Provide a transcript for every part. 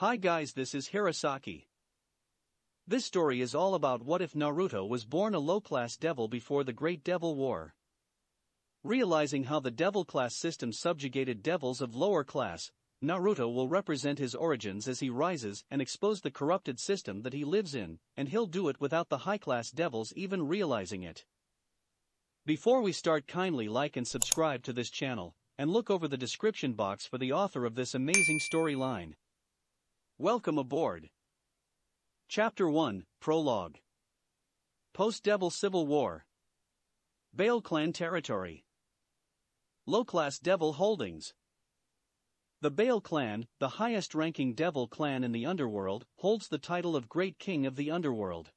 Hi guys, this is Hirosaki. This story is all about what if Naruto was born a low-class devil before the Great Devil War. Realizing how the devil class system subjugated devils of lower class, Naruto will represent his origins as he rises and expose the corrupted system that he lives in, and he'll do it without the high-class devils even realizing it. Before we start kindly like and subscribe to this channel, and look over the description box for the author of this amazing storyline. Welcome aboard. Chapter 1 Prologue Post Devil Civil War Bael Clan Territory Low Class Devil Holdings The Bael Clan, the highest ranking devil clan in the underworld, holds the title of Great King of the Underworld.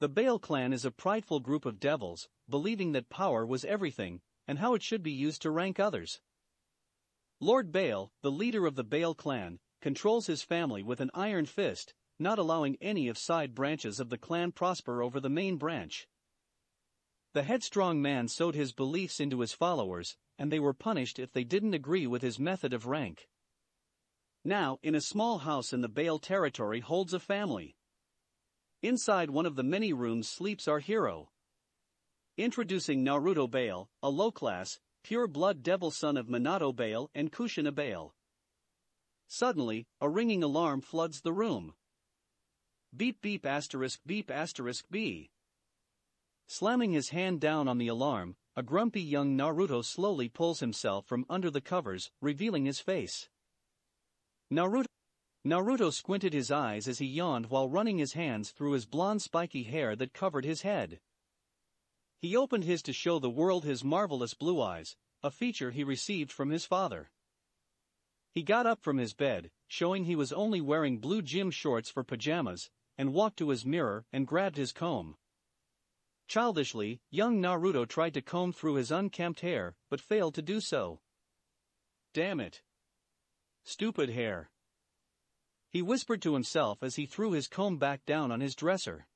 The Bael clan is a prideful group of devils, believing that power was everything, and how it should be used to rank others. Lord Bael, the leader of the Bael clan, controls his family with an iron fist, not allowing any of side branches of the clan prosper over the main branch. The headstrong man sowed his beliefs into his followers, and they were punished if they didn't agree with his method of rank. Now, in a small house in the Bael territory holds a family. Inside one of the many rooms sleeps our hero. Introducing Naruto Bael, a low-class, pure-blood devil son of Minato Bael and Kushina Bael. Suddenly, a ringing alarm floods the room. Beep beep asterisk beep asterisk b. Slamming his hand down on the alarm, a grumpy young Naruto slowly pulls himself from under the covers, revealing his face. Naruto Naruto squinted his eyes as he yawned while running his hands through his blonde spiky hair that covered his head. He opened his to show the world his marvelous blue eyes, a feature he received from his father. He got up from his bed, showing he was only wearing blue gym shorts for pajamas, and walked to his mirror and grabbed his comb. Childishly, young Naruto tried to comb through his unkempt hair, but failed to do so. Damn it. Stupid hair. He whispered to himself as he threw his comb back down on his dresser.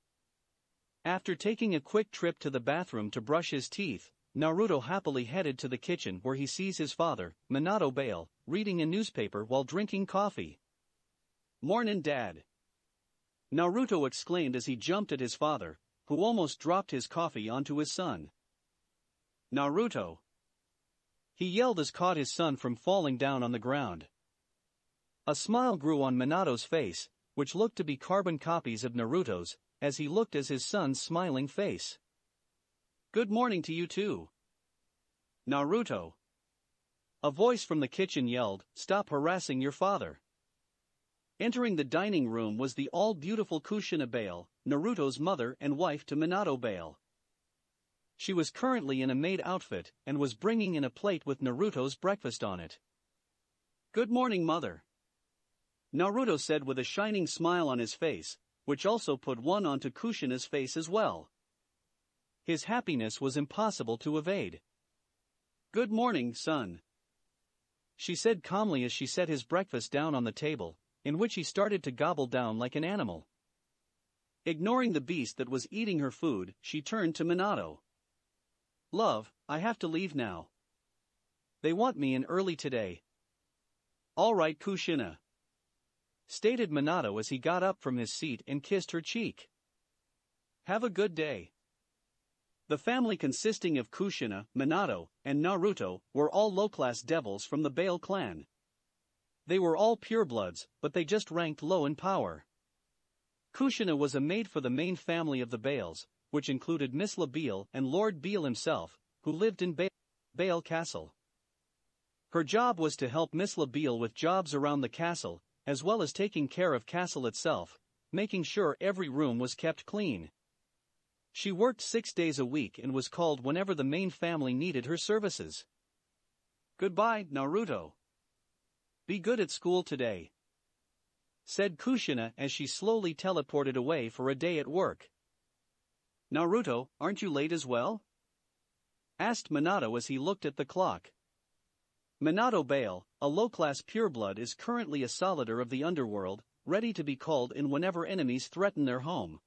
After taking a quick trip to the bathroom to brush his teeth, Naruto happily headed to the kitchen where he sees his father, Minato Bael, reading a newspaper while drinking coffee. Mornin' dad. Naruto exclaimed as he jumped at his father, who almost dropped his coffee onto his son. Naruto. He yelled as caught his son from falling down on the ground. A smile grew on Minato's face, which looked to be carbon copies of Naruto's, as he looked at his son's smiling face. Good morning to you too. Naruto. A voice from the kitchen yelled, Stop harassing your father. Entering the dining room was the all-beautiful Kushina Bael, Naruto's mother and wife to Minato Bael. She was currently in a maid outfit and was bringing in a plate with Naruto's breakfast on it. Good morning mother. Naruto said with a shining smile on his face, which also put one onto Kushina's face as well. His happiness was impossible to evade. Good morning, son. She said calmly as she set his breakfast down on the table, in which he started to gobble down like an animal. Ignoring the beast that was eating her food, she turned to Minato. Love, I have to leave now. They want me in early today. All right, Kushina. Stated Minato as he got up from his seat and kissed her cheek. Have a good day. The family consisting of Kushina, Minato, and Naruto were all low-class devils from the Bael clan. They were all purebloods, but they just ranked low in power. Kushina was a maid for the main family of the Baels, which included Miss Labille and Lord Bael himself, who lived in Bael, Bael Castle. Her job was to help Miss Labille with jobs around the castle, as well as taking care of castle itself, making sure every room was kept clean. She worked six days a week and was called whenever the main family needed her services. Goodbye, Naruto. Be good at school today. Said Kushina as she slowly teleported away for a day at work. Naruto, aren't you late as well? Asked Minato as he looked at the clock. Minato Bael, a low-class pureblood is currently a solider of the underworld, ready to be called in whenever enemies threaten their home.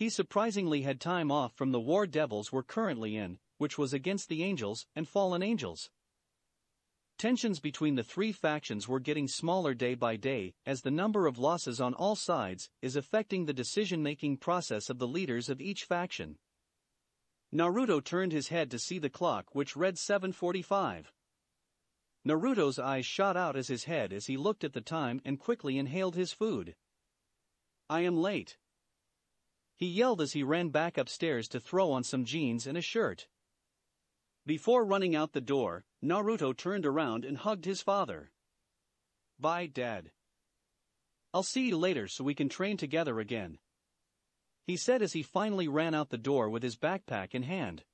He surprisingly had time off from the war devils were currently in, which was against the angels and fallen angels. Tensions between the three factions were getting smaller day by day, as the number of losses on all sides is affecting the decision making process of the leaders of each faction. Naruto turned his head to see the clock, which read 745. Naruto's eyes shot out as his head as he looked at the time and quickly inhaled his food. I am late. He yelled as he ran back upstairs to throw on some jeans and a shirt. Before running out the door, Naruto turned around and hugged his father. Bye, Dad. I'll see you later so we can train together again. He said as he finally ran out the door with his backpack in hand.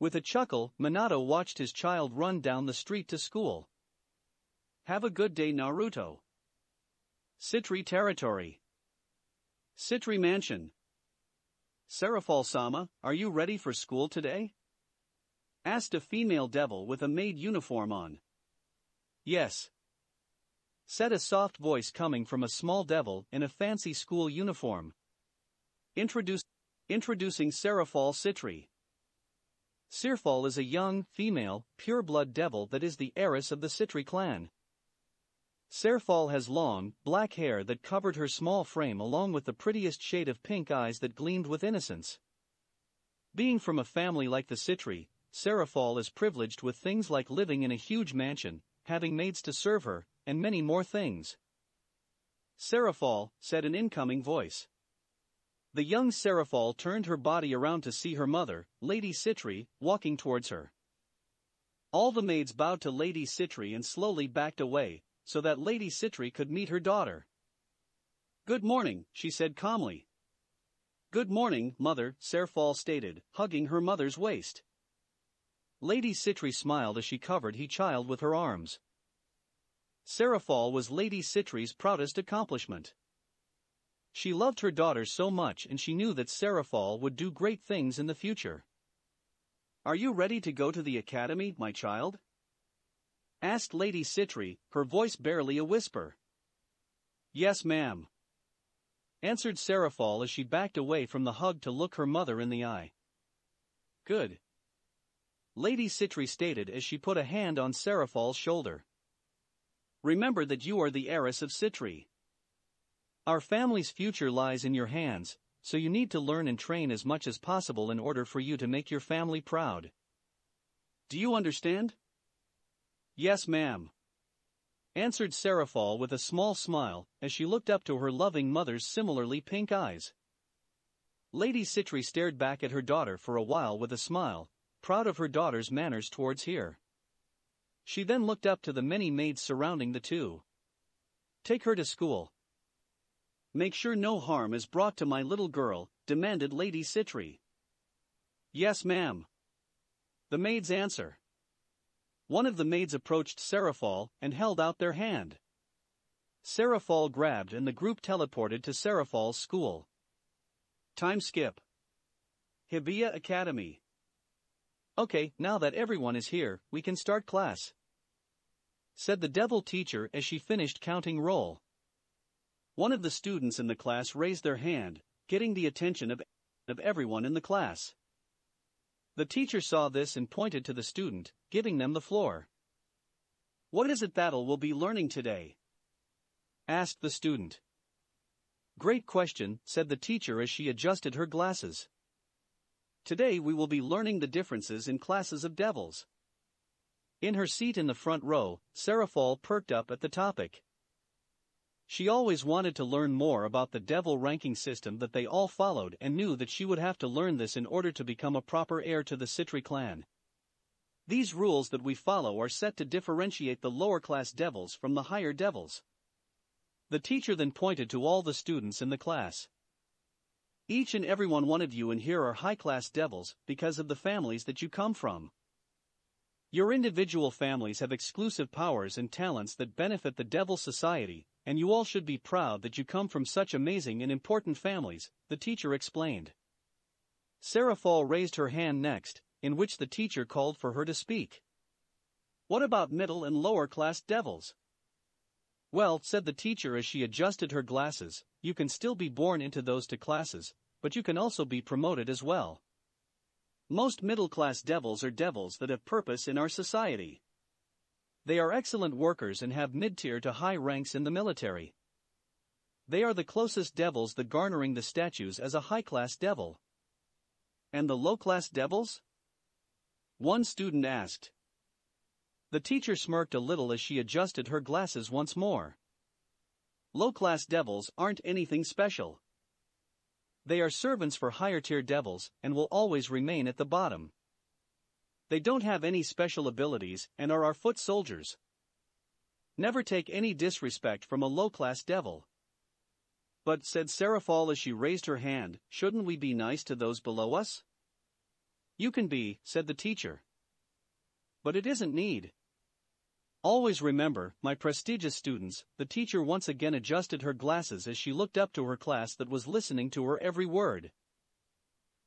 With a chuckle, Minato watched his child run down the street to school. Have a good day, Naruto. Sitri Territory. Sitri Mansion. Serafall Sama, are you ready for school today? asked a female devil with a maid uniform on. Yes. Said a soft voice coming from a small devil in a fancy school uniform. Introduce, introducing Serafall Sitri. Serafall is a young, female, pure-blood devil that is the heiress of the Sitri clan. Serafall has long, black hair that covered her small frame along with the prettiest shade of pink eyes that gleamed with innocence. Being from a family like the Sitri, Serafall is privileged with things like living in a huge mansion, having maids to serve her, and many more things. Serafall, said an incoming voice. The young Serafall turned her body around to see her mother, Lady Sitri, walking towards her. All the maids bowed to Lady Sitri and slowly backed away, so that Lady Sitri could meet her daughter. Good morning, she said calmly. Good morning, mother, Serafall stated, hugging her mother's waist. Lady Sitri smiled as she covered he child with her arms. Serafall was Lady Sitri's proudest accomplishment. She loved her daughter so much and she knew that Serafall would do great things in the future. Are you ready to go to the academy, my child? Asked Lady Sitri, her voice barely a whisper. Yes, ma'am. Answered Serafall as she backed away from the hug to look her mother in the eye. Good, Lady Sitri stated as she put a hand on Serafall's shoulder. Remember that you are the heiress of Sitri. Our family's future lies in your hands, so you need to learn and train as much as possible in order for you to make your family proud. Do you understand? Yes, ma'am. Answered Serafall with a small smile as she looked up to her loving mother's similarly pink eyes. Lady Sitri stared back at her daughter for a while with a smile, proud of her daughter's manners towards here. She then looked up to the many maids surrounding the two. Take her to school. Make sure no harm is brought to my little girl, demanded Lady Sitri. Yes, ma'am. The maids answer. One of the maids approached Serafall and held out their hand. Serafall grabbed and the group teleported to Serafall's school. Time skip. Hibiya Academy. Okay, now that everyone is here, we can start class. Said the devil teacher as she finished counting roll. One of the students in the class raised their hand, getting the attention of, of everyone in the class. The teacher saw this and pointed to the student, giving them the floor. What is it that'll will be learning today? asked the student. Great question, said the teacher as she adjusted her glasses. Today we will be learning the differences in classes of devils. In her seat in the front row, Serafall perked up at the topic. She always wanted to learn more about the devil ranking system that they all followed and knew that she would have to learn this in order to become a proper heir to the Sitri clan. These rules that we follow are set to differentiate the lower class devils from the higher devils. The teacher then pointed to all the students in the class. Each and every one of you in here are high-class devils because of the families that you come from. Your individual families have exclusive powers and talents that benefit the devil society, and you all should be proud that you come from such amazing and important families, the teacher explained. Serafall raised her hand next, in which the teacher called for her to speak. What about middle and lower class devils? Well, said the teacher as she adjusted her glasses, you can still be born into those two classes, but you can also be promoted as well. Most middle class devils are devils that have purpose in our society. They are excellent workers and have mid-tier to high ranks in the military. They are the closest devils the garnering the statues as a high-class devil. And the low-class devils? One student asked. The teacher smirked a little as she adjusted her glasses once more. Low-class devils aren't anything special. They are servants for higher-tier devils and will always remain at the bottom. They don't have any special abilities and are our foot soldiers. Never take any disrespect from a low-class devil. But, said Serafall as she raised her hand, shouldn't we be nice to those below us? You can be, said the teacher. But it isn't need. Always remember, my prestigious students, the teacher once again adjusted her glasses as she looked up to her class that was listening to her every word.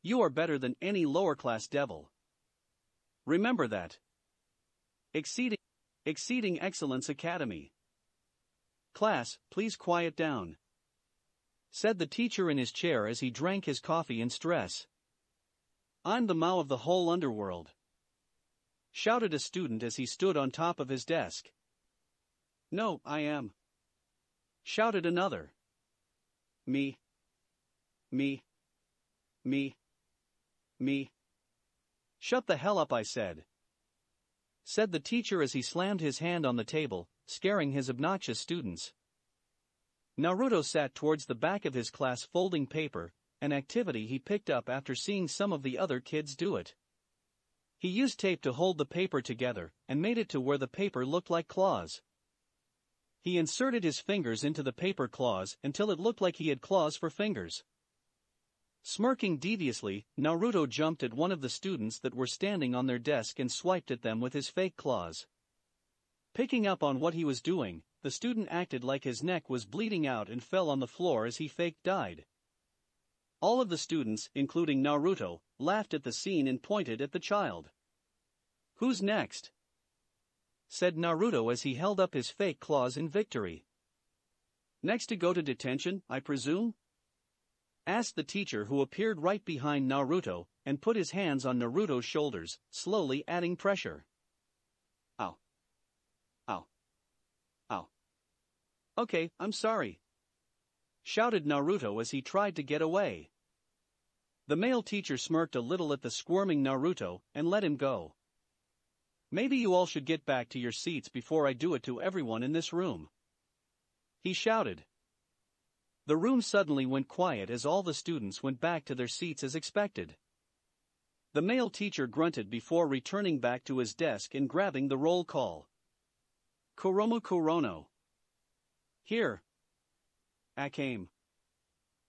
You are better than any lower class devil. Remember that. Exceeding, Exceeding Excellence Academy. Class, please quiet down said the teacher in his chair as he drank his coffee in stress. I'm the Mao of the whole underworld. Shouted a student as he stood on top of his desk. No, I am. Shouted another. Me. Me. Me. Me. Shut the hell up, I said. Said the teacher as he slammed his hand on the table, scaring his obnoxious students. Naruto sat towards the back of his class folding paper, an activity he picked up after seeing some of the other kids do it. He used tape to hold the paper together and made it to where the paper looked like claws. He inserted his fingers into the paper claws until it looked like he had claws for fingers. Smirking deviously, Naruto jumped at one of the students that were standing on their desk and swiped at them with his fake claws. Picking up on what he was doing, the student acted like his neck was bleeding out and fell on the floor as he faked died. All of the students, including Naruto, laughed at the scene and pointed at the child. Who's next? said Naruto as he held up his fake claws in victory. Next to go to detention, I presume? asked the teacher who appeared right behind Naruto and put his hands on Naruto's shoulders, slowly adding pressure. Ow. Ow. Ow. Okay, I'm sorry. Shouted Naruto as he tried to get away. The male teacher smirked a little at the squirming Naruto and let him go. Maybe you all should get back to your seats before I do it to everyone in this room. He shouted. The room suddenly went quiet as all the students went back to their seats as expected. The male teacher grunted before returning back to his desk and grabbing the roll call. Kurumu Kurono. Here. Akame.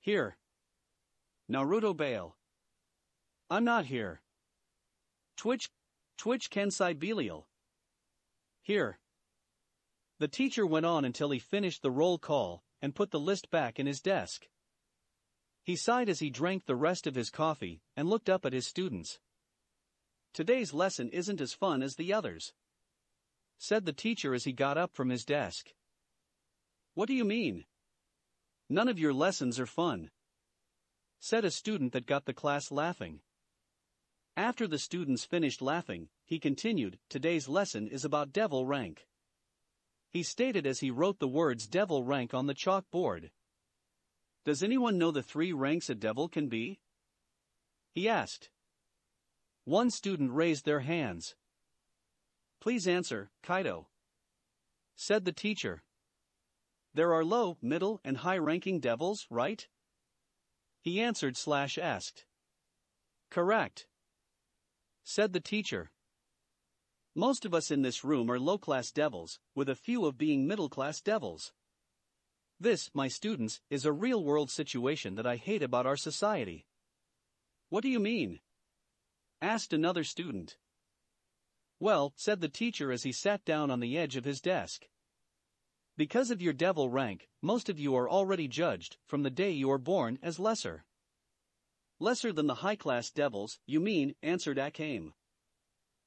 Here. Naruto Bael. I'm not here. Twitch, Twitch Kensai Belial. Here. The teacher went on until he finished the roll call and put the list back in his desk. He sighed as he drank the rest of his coffee and looked up at his students. Today's lesson isn't as fun as the others, said the teacher as he got up from his desk. What do you mean? None of your lessons are fun. Said a student that got the class laughing. After the students finished laughing, he continued, Today's lesson is about devil rank. He stated as he wrote the words devil rank on the chalkboard. Does anyone know the three ranks a devil can be? He asked. One student raised their hands. Please answer, Kaido. Said the teacher. There are low, middle, and high ranking devils, right? He answered slash asked. Correct. Said the teacher. Most of us in this room are low class devils, with a few of being middle class devils. This, my students, is a real world situation that I hate about our society. What do you mean? asked another student. Well, said the teacher as he sat down on the edge of his desk. Because of your devil rank, most of you are already judged, from the day you are born, as lesser. Lesser than the high class devils, you mean, answered Akame.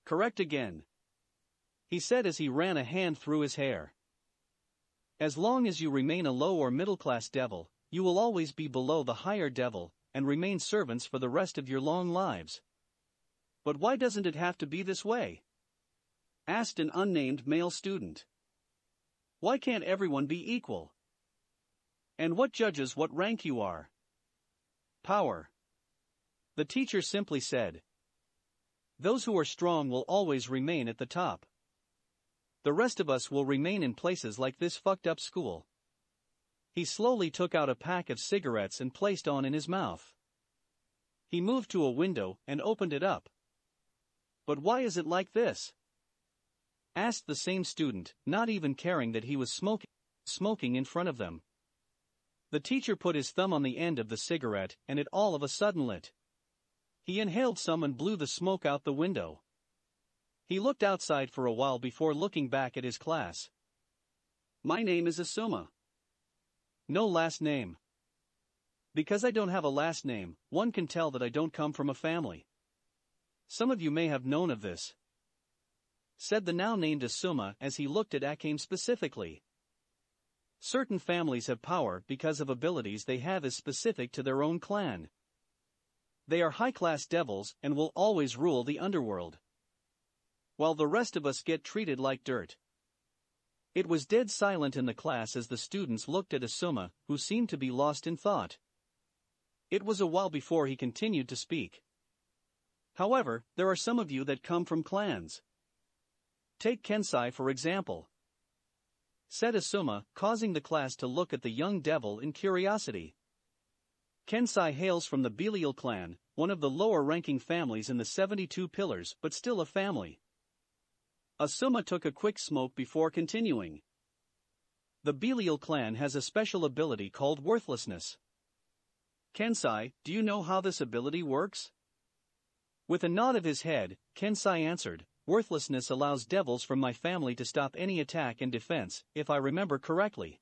Correct again. He said as he ran a hand through his hair. As long as you remain a low or middle class devil, you will always be below the higher devil, and remain servants for the rest of your long lives. But why doesn't it have to be this way? asked an unnamed male student. Why can't everyone be equal? And what judges what rank you are? Power. The teacher simply said. Those who are strong will always remain at the top. The rest of us will remain in places like this fucked up school. He slowly took out a pack of cigarettes and placed on in his mouth. He moved to a window and opened it up. But why is it like this? Asked the same student, not even caring that he was smoking, smoking in front of them. The teacher put his thumb on the end of the cigarette and it all of a sudden lit. He inhaled some and blew the smoke out the window. He looked outside for a while before looking back at his class. My name is Asuma. No last name. Because I don't have a last name, one can tell that I don't come from a family. Some of you may have known of this. Said the now named Asuma as he looked at Akame specifically. Certain families have power because of abilities they have as specific to their own clan. They are high-class devils and will always rule the underworld. While the rest of us get treated like dirt. It was dead silent in the class as the students looked at Asuma, who seemed to be lost in thought. It was a while before he continued to speak. However, there are some of you that come from clans. Take Kensai for example. Said Asuma, causing the class to look at the young devil in curiosity. Kensai hails from the Belial clan, one of the lower-ranking families in the 72 pillars but still a family. Asuma took a quick smoke before continuing. The Belial clan has a special ability called worthlessness. Kensai, do you know how this ability works? With a nod of his head, Kensai answered, Worthlessness allows devils from my family to stop any attack and defense, if I remember correctly.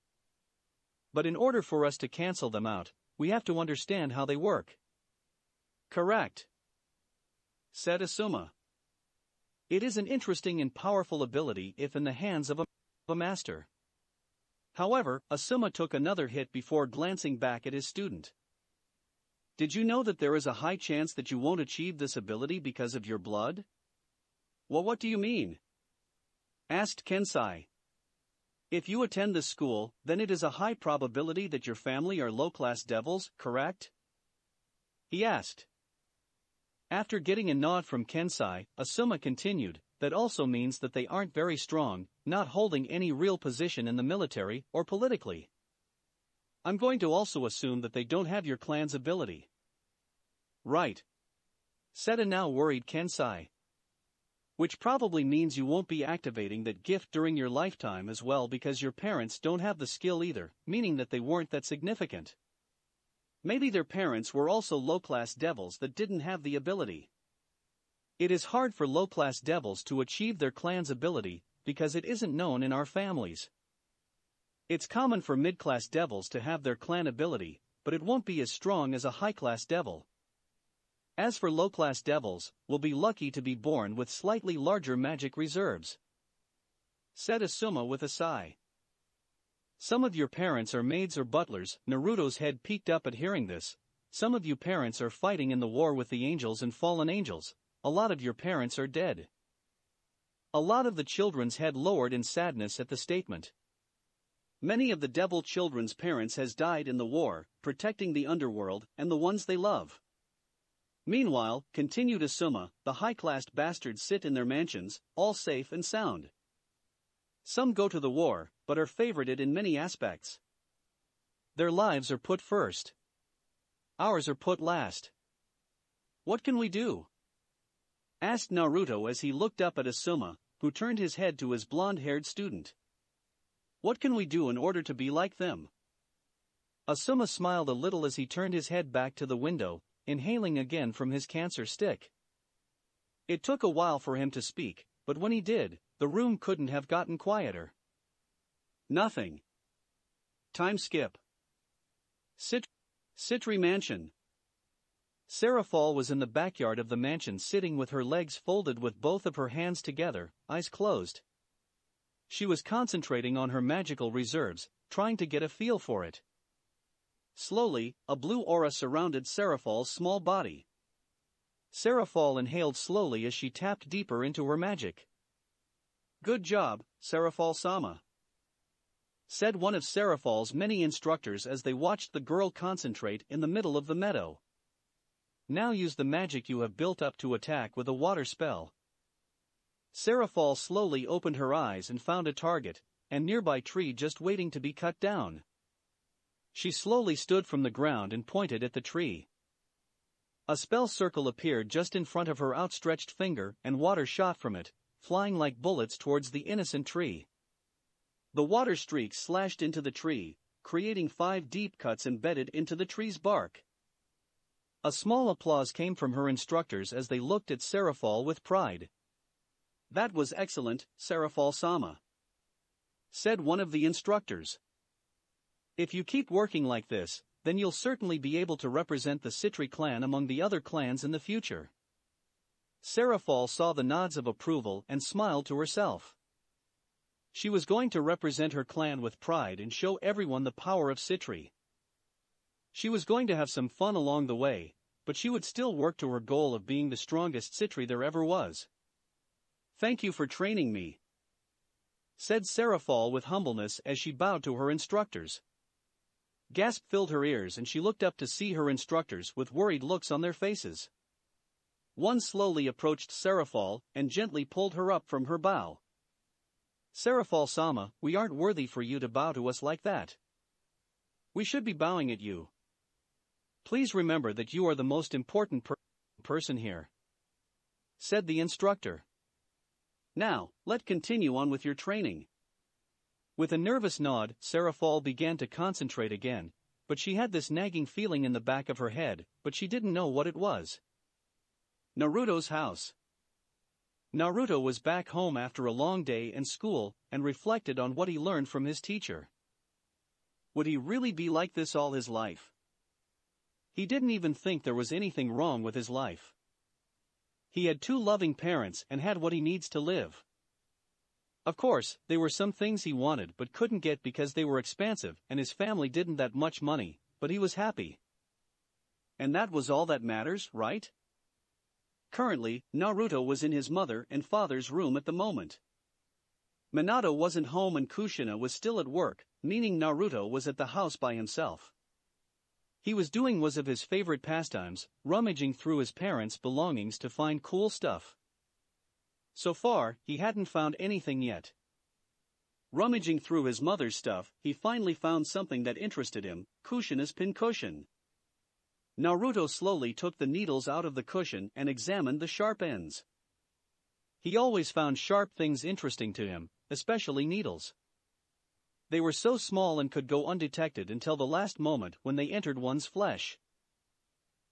But in order for us to cancel them out, we have to understand how they work. Correct. Said Asuma. It is an interesting and powerful ability if in the hands of a, a master. However, Asuma took another hit before glancing back at his student. Did you know that there is a high chance that you won't achieve this ability because of your blood? Well, what do you mean? Asked Kensai. If you attend this school, then it is a high probability that your family are low-class devils, correct? He asked. After getting a nod from Kensai, Asuma continued, that also means that they aren't very strong, not holding any real position in the military or politically. I'm going to also assume that they don't have your clan's ability. Right. Said a now worried Kensai. Which probably means you won't be activating that gift during your lifetime as well because your parents don't have the skill either, meaning that they weren't that significant. Maybe their parents were also low-class devils that didn't have the ability. It is hard for low-class devils to achieve their clan's ability because it isn't known in our families. It's common for mid-class devils to have their clan ability, but it won't be as strong as a high-class devil. As for low-class devils, we'll be lucky to be born with slightly larger magic reserves. Said Asuma with a sigh. Some of your parents are maids or butlers, Naruto's head peaked up at hearing this. Some of you parents are fighting in the war with the angels and fallen angels. A lot of your parents are dead. A lot of the children's head lowered in sadness at the statement. Many of the devil children's parents has died in the war, protecting the underworld and the ones they love. Meanwhile, continued Asuma, the high-classed bastards sit in their mansions, all safe and sound. Some go to the war, but are favorited in many aspects. Their lives are put first. Ours are put last. What can we do? Asked Naruto as he looked up at Asuma, who turned his head to his blonde-haired student. What can we do in order to be like them? Asuma smiled a little as he turned his head back to the window, inhaling again from his cancer stick. It took a while for him to speak, but when he did, the room couldn't have gotten quieter. Nothing. Time skip. Cit- Sitri Mansion. Serafall was in the backyard of the mansion sitting with her legs folded with both of her hands together, eyes closed. She was concentrating on her magical reserves, trying to get a feel for it. Slowly, a blue aura surrounded Serafall's small body. Serafall inhaled slowly as she tapped deeper into her magic. Good job, Serafall Sama. Said one of Serafall's many instructors as they watched the girl concentrate in the middle of the meadow. Now use the magic you have built up to attack with a water spell. Serafall slowly opened her eyes and found a target, and nearby tree just waiting to be cut down. She slowly stood from the ground and pointed at the tree. A spell circle appeared just in front of her outstretched finger and water shot from it, flying like bullets towards the innocent tree. The water streaks slashed into the tree, creating five deep cuts embedded into the tree's bark. A small applause came from her instructors as they looked at Serafall with pride. That was excellent, Serafall Sama. Said one of the instructors. If you keep working like this, then you'll certainly be able to represent the Sitri clan among the other clans in the future. Serafall saw the nods of approval and smiled to herself. She was going to represent her clan with pride and show everyone the power of Sitri. She was going to have some fun along the way, but she would still work to her goal of being the strongest Sitri there ever was. Thank you for training me, said Serafall with humbleness as she bowed to her instructors. Gasp filled her ears and she looked up to see her instructors with worried looks on their faces. One slowly approached Serafall and gently pulled her up from her bow. Serafall Sama, we aren't worthy for you to bow to us like that. We should be bowing at you. Please remember that you are the most important per person here. Said the instructor. Now, let continue on with your training. With a nervous nod, Serafall began to concentrate again, but she had this nagging feeling in the back of her head, but she didn't know what it was. Naruto's house. Naruto was back home after a long day in school and reflected on what he learned from his teacher. Would he really be like this all his life? He didn't even think there was anything wrong with his life. He had two loving parents and had what he needs to live. Of course, there were some things he wanted but couldn't get because they were expensive and his family didn't that much money, but he was happy. And that was all that matters, right? Currently, Naruto was in his mother and father's room at the moment. Minato wasn't home and Kushina was still at work, meaning Naruto was at the house by himself. He was doing was of his favorite pastimes, rummaging through his parents' belongings to find cool stuff. So far, he hadn't found anything yet. Rummaging through his mother's stuff, he finally found something that interested him Kushina's pincushion. Naruto slowly took the needles out of the cushion and examined the sharp ends. He always found sharp things interesting to him, especially needles. They were so small and could go undetected until the last moment when they entered one's flesh.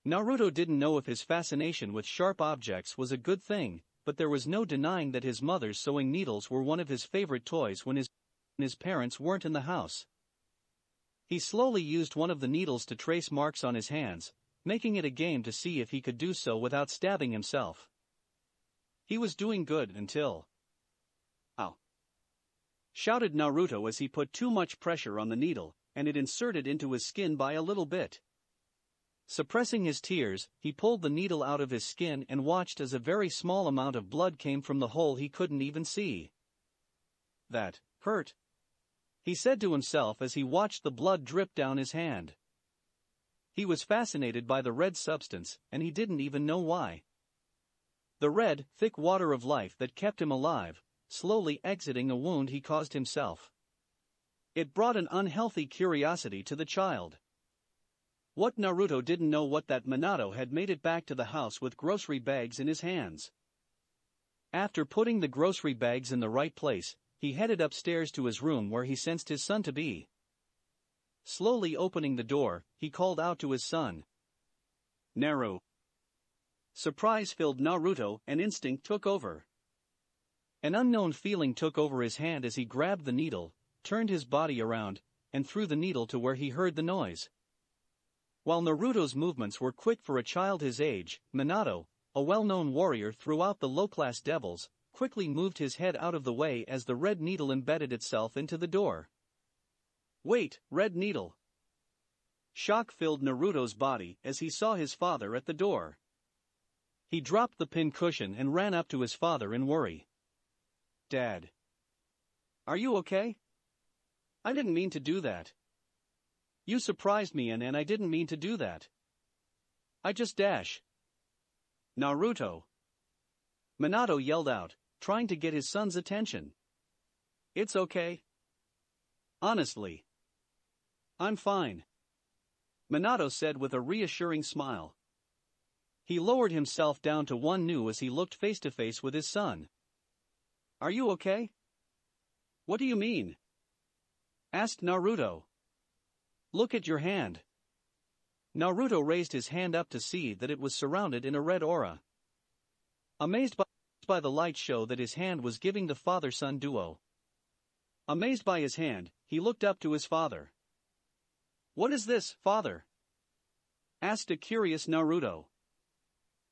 Naruto didn't know if his fascination with sharp objects was a good thing, but there was no denying that his mother's sewing needles were one of his favorite toys when his, his parents weren't in the house. He slowly used one of the needles to trace marks on his hands, making it a game to see if he could do so without stabbing himself. He was doing good until. Ow! Shouted Naruto as he put too much pressure on the needle, and it inserted into his skin by a little bit. Suppressing his tears, he pulled the needle out of his skin and watched as a very small amount of blood came from the hole he couldn't even see. That hurt. He said to himself as he watched the blood drip down his hand. He was fascinated by the red substance, and he didn't even know why. The red, thick water of life that kept him alive, slowly exiting a wound he caused himself. It brought an unhealthy curiosity to the child. What Naruto didn't know what that Minato had made it back to the house with grocery bags in his hands. After putting the grocery bags in the right place, he headed upstairs to his room where he sensed his son to be. Slowly opening the door, he called out to his son. Naru. Surprise filled Naruto and instinct took over. An unknown feeling took over his hand as he grabbed the needle, turned his body around, and threw the needle to where he heard the noise. While Naruto's movements were quick for a child his age, Minato, a well-known warrior throughout the low-class devils, quickly moved his head out of the way as the red needle embedded itself into the door. Wait, red needle! Shock filled Naruto's body as he saw his father at the door. He dropped the pin cushion and ran up to his father in worry. Dad. Are you okay? I didn't mean to do that. You surprised me and, and I didn't mean to do that. I just dash. Naruto. Minato yelled out, trying to get his son's attention. It's okay. Honestly. I'm fine. Minato said with a reassuring smile. He lowered himself down to one knee as he looked face to face with his son. Are you okay? What do you mean? asked Naruto. Look at your hand. Naruto raised his hand up to see that it was surrounded in a red aura. Amazed by, the light show that his hand was giving the father-son duo. Amazed by his hand, he looked up to his father. What is this, father? asked a curious Naruto.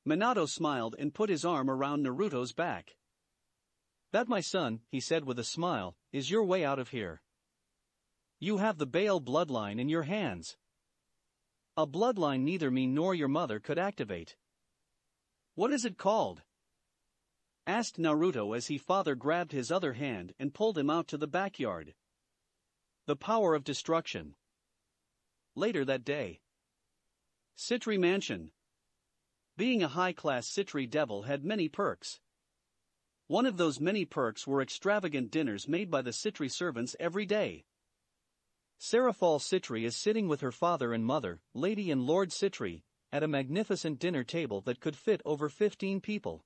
Minato smiled and put his arm around Naruto's back. That, my son, he said with a smile, is your way out of here. You have the Bael bloodline in your hands. A bloodline neither me nor your mother could activate. What is it called? asked Naruto as he father grabbed his other hand and pulled him out to the backyard. The power of destruction. Later that day. Sitri Mansion. Being a high-class Sitri devil had many perks. One of those many perks were extravagant dinners made by the Sitri servants every day. Serafall Sitri is sitting with her father and mother, Lady and Lord Sitri, at a magnificent dinner table that could fit over 15 people.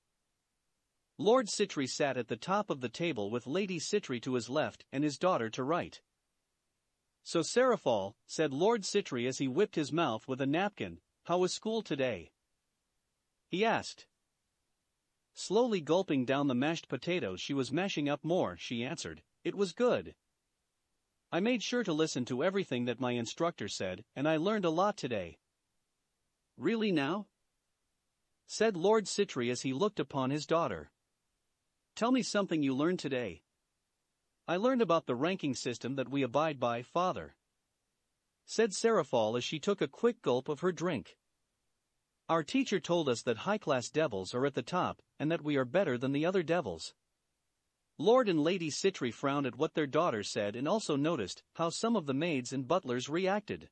Lord Sitri sat at the top of the table with Lady Sitri to his left and his daughter to right. So Serafall, said Lord Sitri as he whipped his mouth with a napkin, how was school today? He asked. Slowly gulping down the mashed potatoes she was mashing up more, she answered, It was good. I made sure to listen to everything that my instructor said, and I learned a lot today. Really now? said Lord Sitri as he looked upon his daughter. Tell me something you learned today. I learned about the ranking system that we abide by, father. Said Serafall as she took a quick gulp of her drink. Our teacher told us that high-class devils are at the top and that we are better than the other devils. Lord and Lady Sitri frowned at what their daughter said and also noticed how some of the maids and butlers reacted.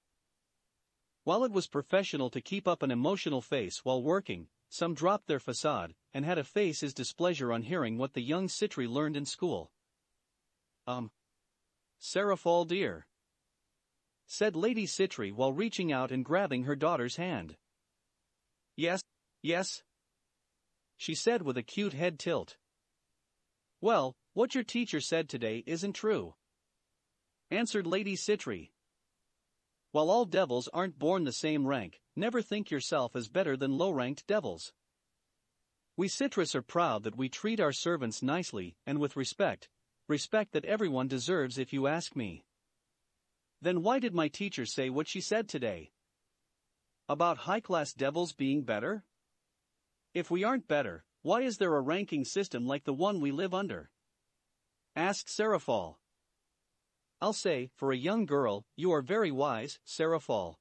While it was professional to keep up an emotional face while working, some dropped their facade and had a face his displeasure on hearing what the young Sitri learned in school. Um. Serafall dear. Said Lady Sitri while reaching out and grabbing her daughter's hand. Yes, yes. She said with a cute head tilt. Well, what your teacher said today isn't true. Answered Lady Sitri. While all devils aren't born the same rank, never think yourself as better than low-ranked devils. We Sitris are proud that we treat our servants nicely and with respect, respect that everyone deserves if you ask me. Then why did my teacher say what she said today? About high-class devils being better? If we aren't better, why is there a ranking system like the one we live under? Asked Serafall. I'll say, for a young girl, you are very wise, Serafall.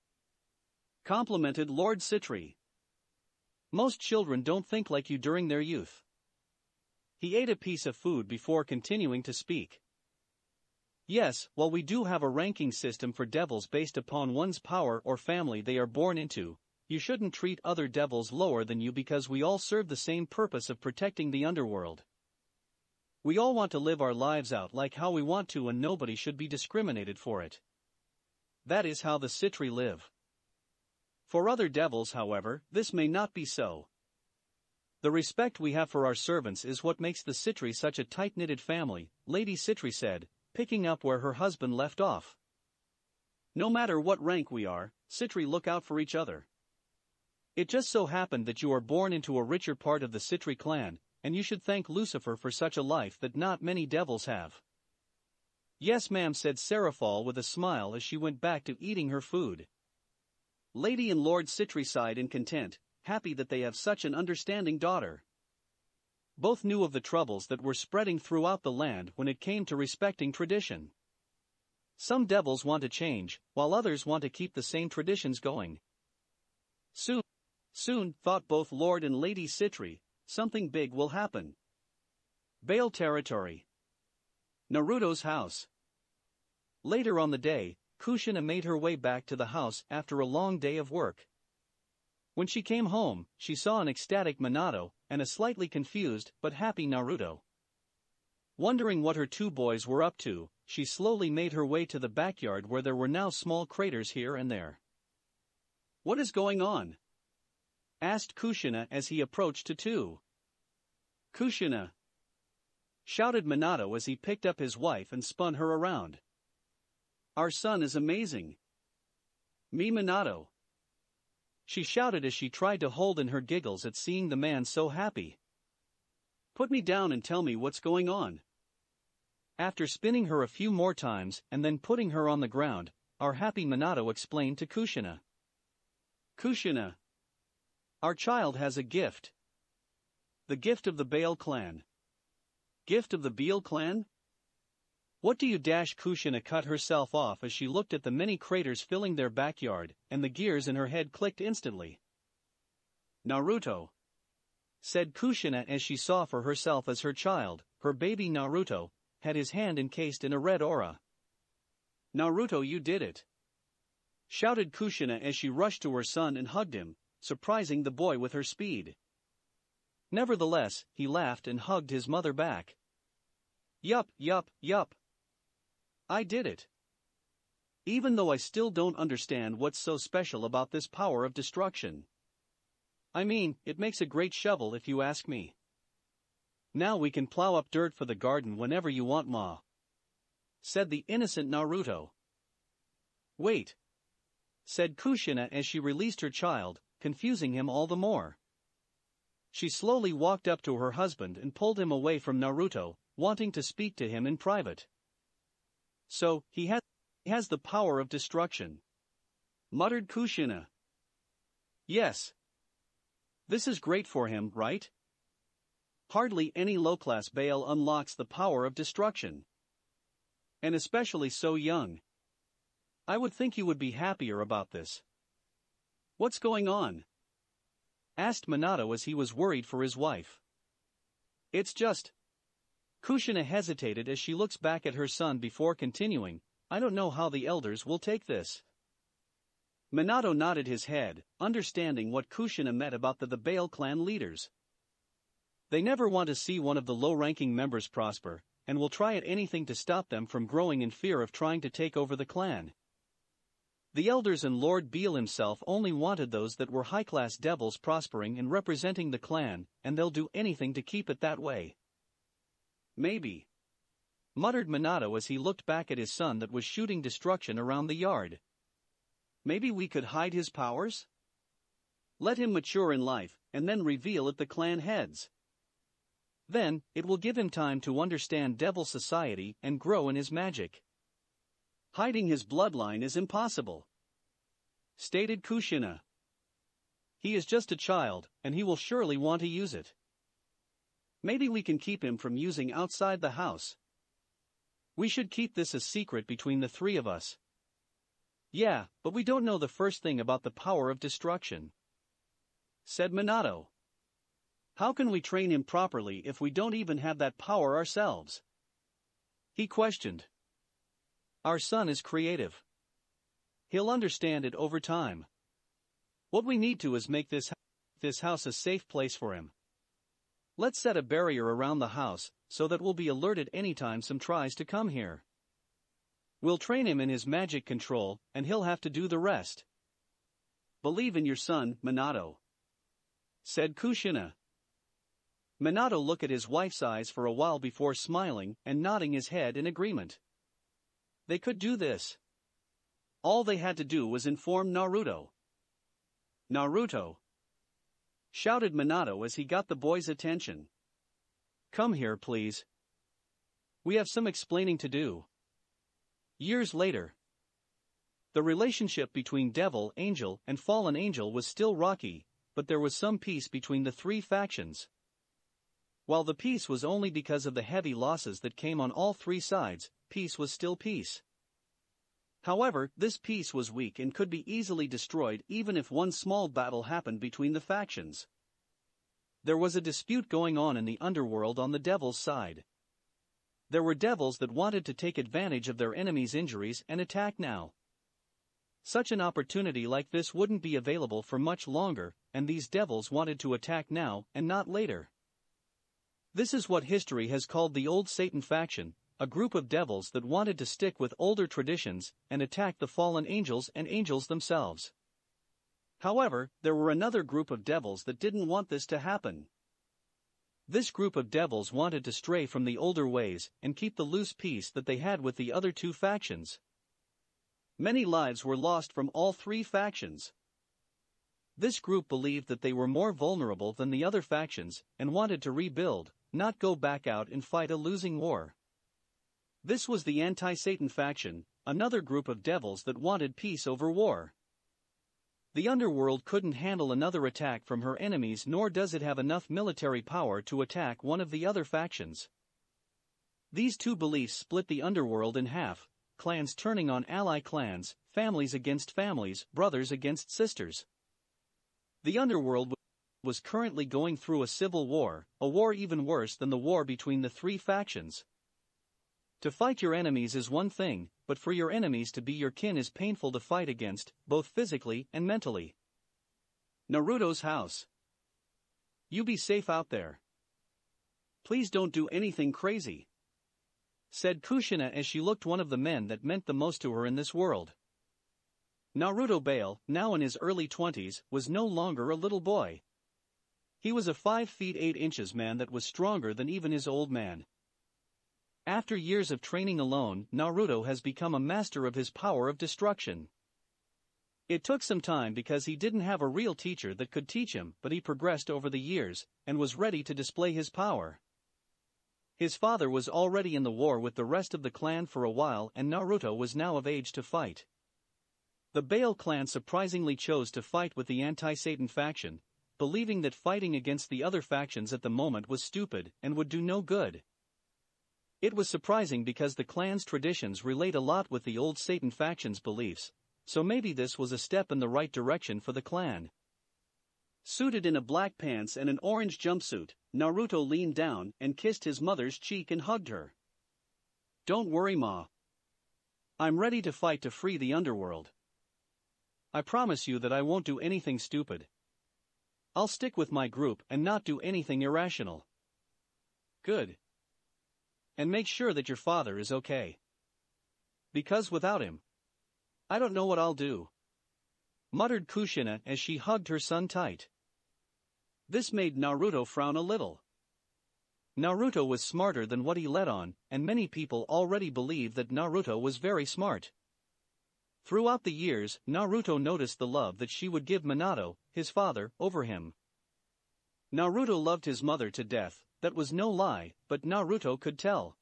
Complimented Lord Sitri. Most children don't think like you during their youth. He ate a piece of food before continuing to speak. Yes, while we do have a ranking system for devils based upon one's power or family they are born into, you shouldn't treat other devils lower than you because we all serve the same purpose of protecting the underworld. We all want to live our lives out like how we want to and nobody should be discriminated for it. That is how the Sitri live. For other devils, however, this may not be so. The respect we have for our servants is what makes the Sitri such a tight-knitted family, Lady Sitri said, picking up where her husband left off. No matter what rank we are, Sitri look out for each other. It just so happened that you are born into a richer part of the Sitri clan, and you should thank Lucifer for such a life that not many devils have. Yes ma'am said Serafall with a smile as she went back to eating her food. Lady and Lord Sitri sighed in content, happy that they have such an understanding daughter. Both knew of the troubles that were spreading throughout the land when it came to respecting tradition. Some devils want to change, while others want to keep the same traditions going. Soon, soon, thought both Lord and Lady Sitri, something big will happen. Bael territory. Naruto's house. Later on the day, Kushina made her way back to the house after a long day of work. When she came home, she saw an ecstatic Minato and a slightly confused but happy Naruto. Wondering what her two boys were up to, she slowly made her way to the backyard where there were now small craters here and there. What is going on? Asked Kushina as he approached to two. Kushina! shouted Minato as he picked up his wife and spun her around. Our son is amazing. Me Minato. She shouted as she tried to hold in her giggles at seeing the man so happy. Put me down and tell me what's going on. After spinning her a few more times and then putting her on the ground, our happy Minato explained to Kushina. Kushina. Our child has a gift. The gift of the Bael clan. Gift of the Bael clan? What do you dash Kushina cut herself off as she looked at the many craters filling their backyard, and the gears in her head clicked instantly. Naruto. Said Kushina as she saw for herself as her child, her baby Naruto, had his hand encased in a red aura. Naruto you did it. Shouted Kushina as she rushed to her son and hugged him, surprising the boy with her speed. Nevertheless, he laughed and hugged his mother back. Yup, yup, yup. I did it. Even though I still don't understand what's so special about this power of destruction. I mean, it makes a great shovel if you ask me. Now we can plow up dirt for the garden whenever you want, Ma. Said the innocent Naruto. Wait. Said Kushina as she released her child, confusing him all the more. She slowly walked up to her husband and pulled him away from Naruto, wanting to speak to him in private. So, he has, he has the power of destruction. Muttered Kushina. Yes. This is great for him, right? Hardly any low-class Bael unlocks the power of destruction. And especially so young. I would think you would be happier about this. What's going on? Asked Minato as he was worried for his wife. It's just, Kushina hesitated as she looks back at her son before continuing, I don't know how the elders will take this. Minato nodded his head, understanding what Kushina meant about the, the Bael clan leaders. They never want to see one of the low-ranking members prosper, and will try at anything to stop them from growing in fear of trying to take over the clan. The elders and Lord Bael himself only wanted those that were high-class devils prospering and representing the clan, and they'll do anything to keep it that way. Maybe. Muttered Minato as he looked back at his son that was shooting destruction around the yard. Maybe we could hide his powers? Let him mature in life, and then reveal at the clan heads. Then, it will give him time to understand devil society and grow in his magic. Hiding his bloodline is impossible. Stated Kushina. He is just a child, and he will surely want to use it. Maybe we can keep him from using outside the house. We should keep this a secret between the three of us. Yeah, but we don't know the first thing about the power of destruction. Said Minato. How can we train him properly if we don't even have that power ourselves? He questioned. Our son is creative. He'll understand it over time. What we need to is make this, this house a safe place for him. Let's set a barrier around the house, so that we'll be alerted anytime some tries to come here. We'll train him in his magic control, and he'll have to do the rest. Believe in your son, Minato. Said Kushina. Minato looked at his wife's eyes for a while before smiling and nodding his head in agreement. They could do this. All they had to do was inform Naruto. Naruto, shouted Minato as he got the boy's attention. Come here, please. We have some explaining to do. Years later, the relationship between Devil, Angel, and Fallen Angel was still rocky, but there was some peace between the three factions. While the peace was only because of the heavy losses that came on all three sides, peace was still peace. However, this peace was weak and could be easily destroyed even if one small battle happened between the factions. There was a dispute going on in the underworld on the devil's side. There were devils that wanted to take advantage of their enemies' injuries and attack now. Such an opportunity like this wouldn't be available for much longer, and these devils wanted to attack now and not later. This is what history has called the Old Satan faction, a group of devils that wanted to stick with older traditions and attack the fallen angels and angels themselves. However, there were another group of devils that didn't want this to happen. This group of devils wanted to stray from the older ways and keep the loose peace that they had with the other two factions. Many lives were lost from all three factions. This group believed that they were more vulnerable than the other factions and wanted to rebuild, not go back out and fight a losing war. This was the anti Satan faction, another group of devils that wanted peace over war. The underworld couldn't handle another attack from her enemies, nor does it have enough military power to attack one of the other factions. These two beliefs split the underworld in half, clans turning on ally clans, families against families, brothers against sisters. The underworld was currently going through a civil war, a war even worse than the war between the three factions. To fight your enemies is one thing, but for your enemies to be your kin is painful to fight against, both physically and mentally. Naruto's house. You be safe out there. Please don't do anything crazy said Kushina as she looked one of the men that meant the most to her in this world. Naruto Bael, now in his early twenties, was no longer a little boy. He was a 5 feet 8 inches man that was stronger than even his old man. After years of training alone, Naruto has become a master of his power of destruction. It took some time because he didn't have a real teacher that could teach him, but he progressed over the years and was ready to display his power. His father was already in the war with the rest of the clan for a while and Naruto was now of age to fight. The Bael clan surprisingly chose to fight with the anti-Satan faction, believing that fighting against the other factions at the moment was stupid and would do no good. It was surprising because the clan's traditions relate a lot with the old Satan faction's beliefs, so maybe this was a step in the right direction for the clan. Suited in a black pants and an orange jumpsuit, Naruto leaned down and kissed his mother's cheek and hugged her. Don't worry, Ma. I'm ready to fight to free the underworld. I promise you that I won't do anything stupid. I'll stick with my group and not do anything irrational. Good. And make sure that your father is okay. Because without him, I don't know what I'll do. Muttered Kushina as she hugged her son tight. This made Naruto frown a little. Naruto was smarter than what he let on, and many people already believe that Naruto was very smart. Throughout the years, Naruto noticed the love that she would give Minato, his father, over him. Naruto loved his mother to death, that was no lie, but Naruto could tell.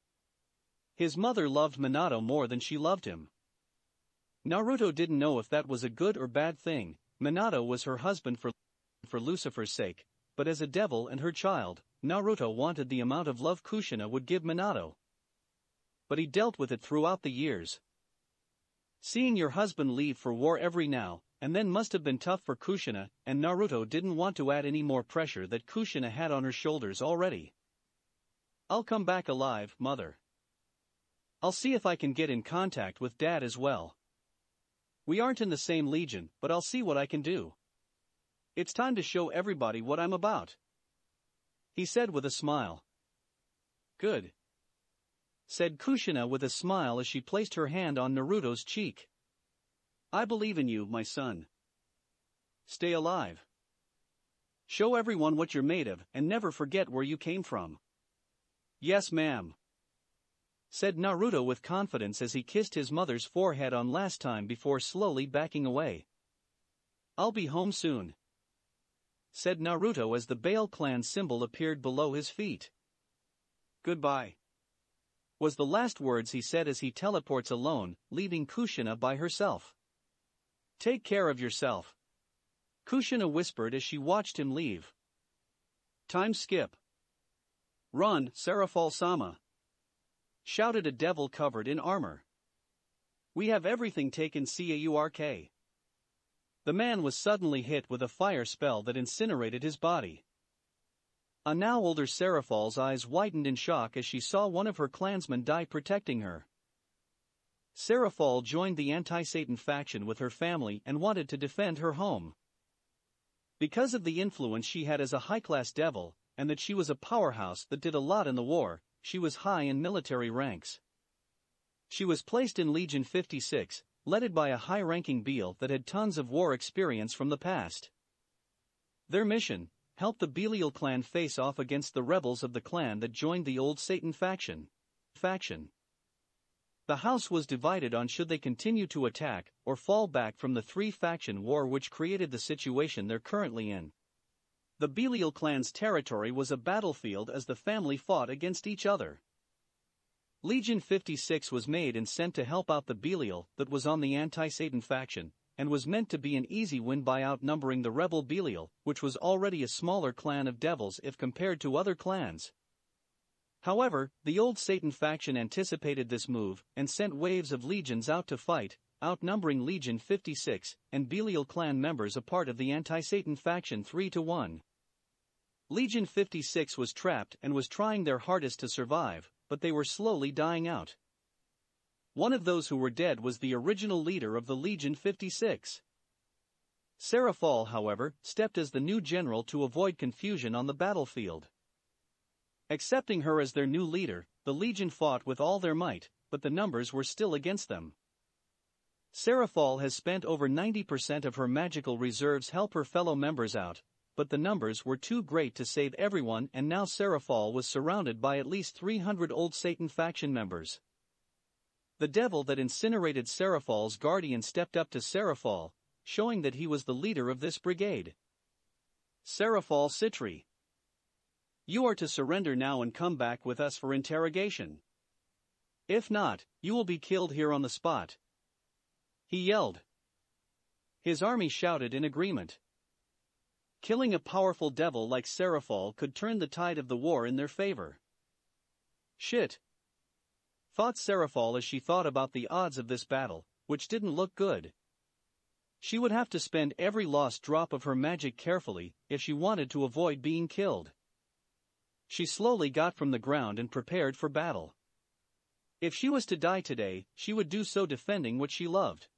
His mother loved Minato more than she loved him. Naruto didn't know if that was a good or bad thing, Minato was her husband for, for Lucifer's sake, but as a devil and her child, Naruto wanted the amount of love Kushina would give Minato. But he dealt with it throughout the years. Seeing your husband leave for war every now and then must have been tough for Kushina, and Naruto didn't want to add any more pressure that Kushina had on her shoulders already. I'll come back alive, mother. I'll see if I can get in contact with dad as well. We aren't in the same legion, but I'll see what I can do. It's time to show everybody what I'm about. He said with a smile. Good. Said Kushina with a smile as she placed her hand on Naruto's cheek. I believe in you, my son. Stay alive. Show everyone what you're made of and never forget where you came from. Yes, ma'am. Said Naruto with confidence as he kissed his mother's forehead on last time before slowly backing away. I'll be home soon said Naruto as the Bael clan symbol appeared below his feet. Goodbye. Was the last words he said as he teleports alone, leaving Kushina by herself. Take care of yourself. Kushina whispered as she watched him leave. Time skip. Run, Serafall Sama. Shouted a devil covered in armor. We have everything taken CAURK. The man was suddenly hit with a fire spell that incinerated his body. A now older Serafall's eyes widened in shock as she saw one of her clansmen die protecting her. Serafall joined the anti-Satan faction with her family and wanted to defend her home. Because of the influence she had as a high-class devil, and that she was a powerhouse that did a lot in the war, she was high in military ranks. She was placed in Legion 56, led by a high-ranking Belial that had tons of war experience from the past. Their mission, help the Belial clan face off against the rebels of the clan that joined the old Satan faction. Faction. The house was divided on should they continue to attack or fall back from the three-faction war which created the situation they're currently in. The Belial clan's territory was a battlefield as the family fought against each other. Legion 56 was made and sent to help out the Belial that was on the anti-Satan faction, and was meant to be an easy win by outnumbering the rebel Belial, which was already a smaller clan of devils if compared to other clans. However, the old Satan faction anticipated this move and sent waves of legions out to fight, outnumbering Legion 56 and Belial clan members a part of the anti-Satan faction 3 to 1. Legion 56 was trapped and was trying their hardest to survive, but they were slowly dying out. One of those who were dead was the original leader of the Legion 56. Serafall, however, stepped as the new general to avoid confusion on the battlefield. Accepting her as their new leader, the Legion fought with all their might, but the numbers were still against them. Serafall has spent over 90% of her magical reserves help her fellow members out, but the numbers were too great to save everyone and now Serafall was surrounded by at least 300 old Satan faction members. The devil that incinerated Serafall's guardian stepped up to Serafall, showing that he was the leader of this brigade. Serafall Sitri. You are to surrender now and come back with us for interrogation. If not, you will be killed here on the spot. He yelled. His army shouted in agreement. Killing a powerful devil like Serafall could turn the tide of the war in their favor. Shit, thought Serafall as she thought about the odds of this battle, which didn't look good. She would have to spend every lost drop of her magic carefully if she wanted to avoid being killed. She slowly got from the ground and prepared for battle. If she was to die today, she would do so defending what she loved.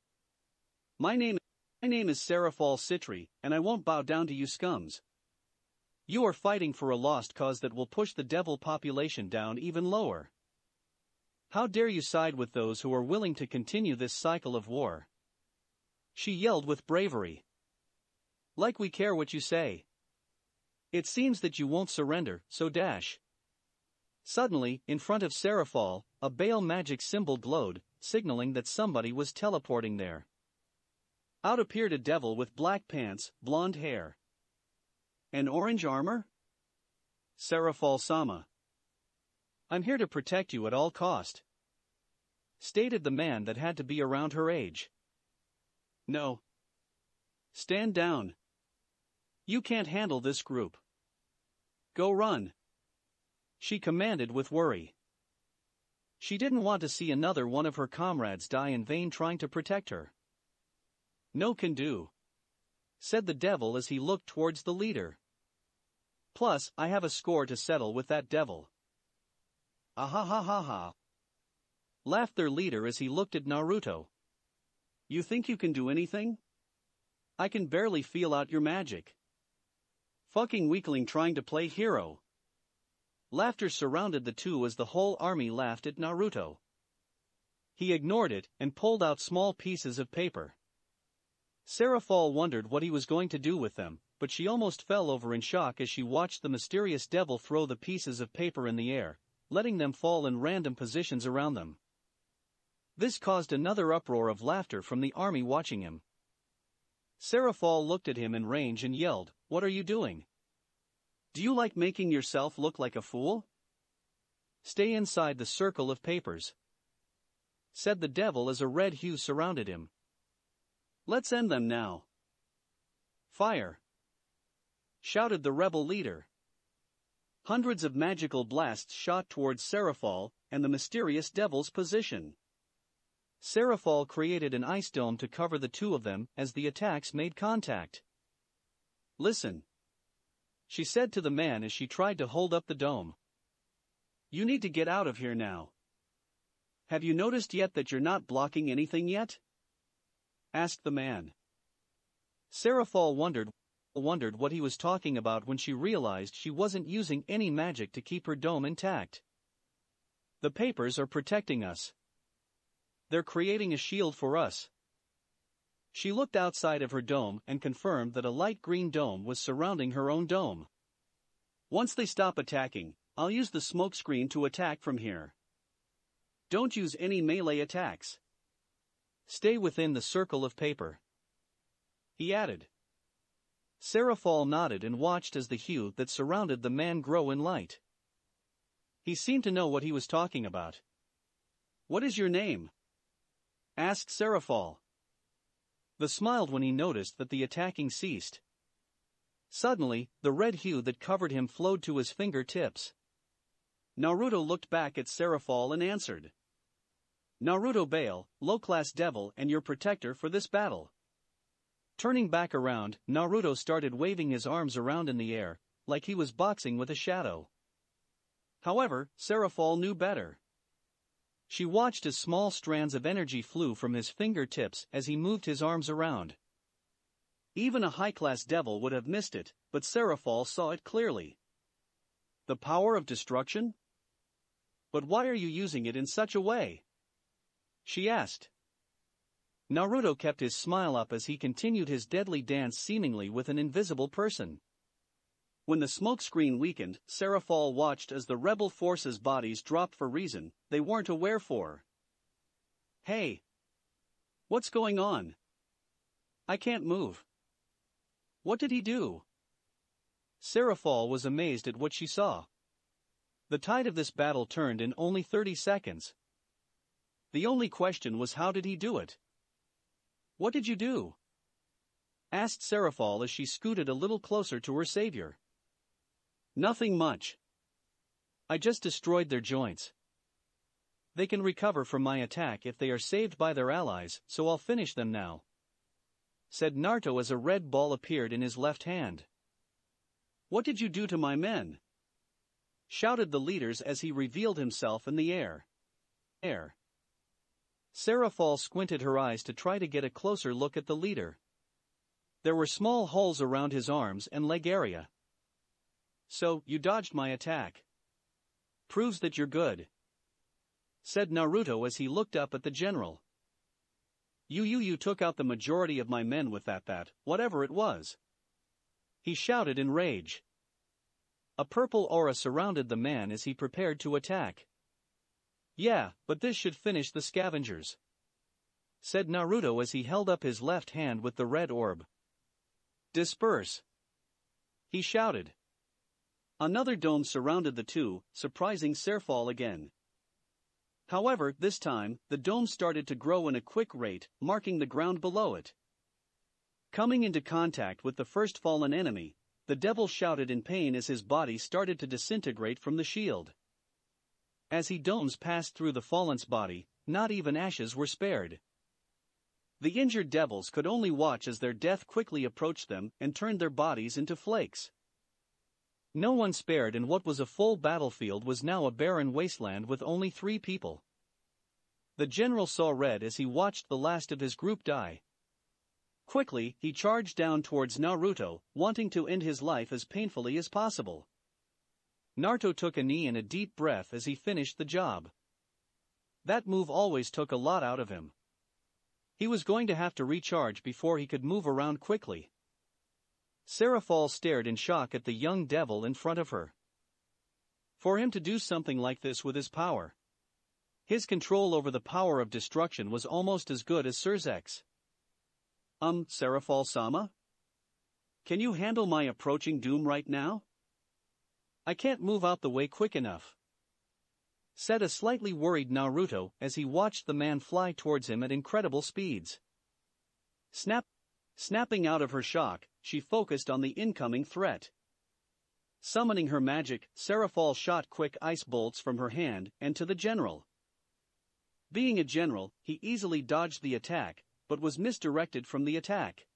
My name, my name is Serafall Sitri, and I won't bow down to you scums. You are fighting for a lost cause that will push the devil population down even lower. How dare you side with those who are willing to continue this cycle of war? She yelled with bravery. Like we care what you say. It seems that you won't surrender, so dash. Suddenly, in front of Serafall, a Bael magic symbol glowed, signaling that somebody was teleporting there. Out appeared a devil with black pants, blonde hair. An orange armor? Serafall Sama. I'm here to protect you at all cost. Stated the man that had to be around her age. No. Stand down. You can't handle this group. Go run. She commanded with worry. She didn't want to see another one of her comrades die in vain trying to protect her. No can do. Said the devil as he looked towards the leader. Plus, I have a score to settle with that devil. Ah ha ha ha ha. Laughed their leader as he looked at Naruto. You think you can do anything? I can barely feel out your magic. Fucking weakling trying to play hero. Laughter surrounded the two as the whole army laughed at Naruto. He ignored it and pulled out small pieces of paper. Serafall wondered what he was going to do with them, but she almost fell over in shock as she watched the mysterious devil throw the pieces of paper in the air, letting them fall in random positions around them. This caused another uproar of laughter from the army watching him. Serafall looked at him in range and yelled, What are you doing? Do you like making yourself look like a fool? Stay inside the circle of papers. Said the devil as a red hue surrounded him. Let's end them now. Fire! Shouted the rebel leader. Hundreds of magical blasts shot towards Serafall and the mysterious devil's position. Serafall created an ice dome to cover the two of them as the attacks made contact. Listen. she said to the man as she tried to hold up the dome. You need to get out of here now. Have you noticed yet that you're not blocking anything yet? asked the man. Fall wondered wondered what he was talking about when she realized she wasn't using any magic to keep her dome intact. The papers are protecting us. They're creating a shield for us. She looked outside of her dome and confirmed that a light green dome was surrounding her own dome. Once they stop attacking, I'll use the smoke screen to attack from here. Don't use any melee attacks. Stay within the circle of paper. He added. Fall nodded and watched as the hue that surrounded the man grow in light. He seemed to know what he was talking about. What is your name? asked Fall. The smiled when he noticed that the attacking ceased. Suddenly, the red hue that covered him flowed to his fingertips. Naruto looked back at Serafall and answered. Naruto Bael, low-class devil and your protector for this battle. Turning back around, Naruto started waving his arms around in the air, like he was boxing with a shadow. However, Serafall knew better. She watched as small strands of energy flew from his fingertips as he moved his arms around. Even a high-class devil would have missed it, but Serafall saw it clearly. The power of destruction? But why are you using it in such a way? She asked. Naruto kept his smile up as he continued his deadly dance seemingly with an invisible person. When the smokescreen weakened, Serafall watched as the rebel forces' bodies dropped for reason they weren't aware for. Hey! What's going on? I can't move. What did he do? Serafall was amazed at what she saw. The tide of this battle turned in only 30 seconds. The only question was how did he do it? What did you do? asked Serafall as she scooted a little closer to her savior. Nothing much. I just destroyed their joints. They can recover from my attack if they are saved by their allies, so I'll finish them now. Said Naruto as a red ball appeared in his left hand. What did you do to my men? Shouted the leaders as he revealed himself in the air. Air. Serafall squinted her eyes to try to get a closer look at the leader. There were small holes around his arms and leg area. So, you dodged my attack. Proves that you're good. Said Naruto as he looked up at the general. You you you took out the majority of my men with that that, whatever it was. He shouted in rage. A purple aura surrounded the man as he prepared to attack. Yeah, but this should finish the scavengers. Said Naruto as he held up his left hand with the red orb. Disperse. He shouted. Another dome surrounded the two, surprising Serafall again. However, this time, the dome started to grow in a quick rate, marking the ground below it. Coming into contact with the first fallen enemy, the devil shouted in pain as his body started to disintegrate from the shield. As he domes passed through the fallen's body, not even ashes were spared. The injured devils could only watch as their death quickly approached them and turned their bodies into flakes. No one spared and what was a full battlefield was now a barren wasteland with only three people. The general saw red as he watched the last of his group die. Quickly, he charged down towards Naruto, wanting to end his life as painfully as possible. Naruto took a knee and a deep breath as he finished the job. That move always took a lot out of him. He was going to have to recharge before he could move around quickly. Serafall stared in shock at the young devil in front of her. For him to do something like this with his power. His control over the power of destruction was almost as good as Sirzechs'. Um, Serafall Sama? Can you handle my approaching doom right now? I can't move out the way quick enough. Said a slightly worried Naruto as he watched the man fly towards him at incredible speeds. Snap! Snapping out of her shock, she focused on the incoming threat. Summoning her magic, Serafall shot quick ice bolts from her hand and to the general. Being a general, he easily dodged the attack, but was misdirected from the attack.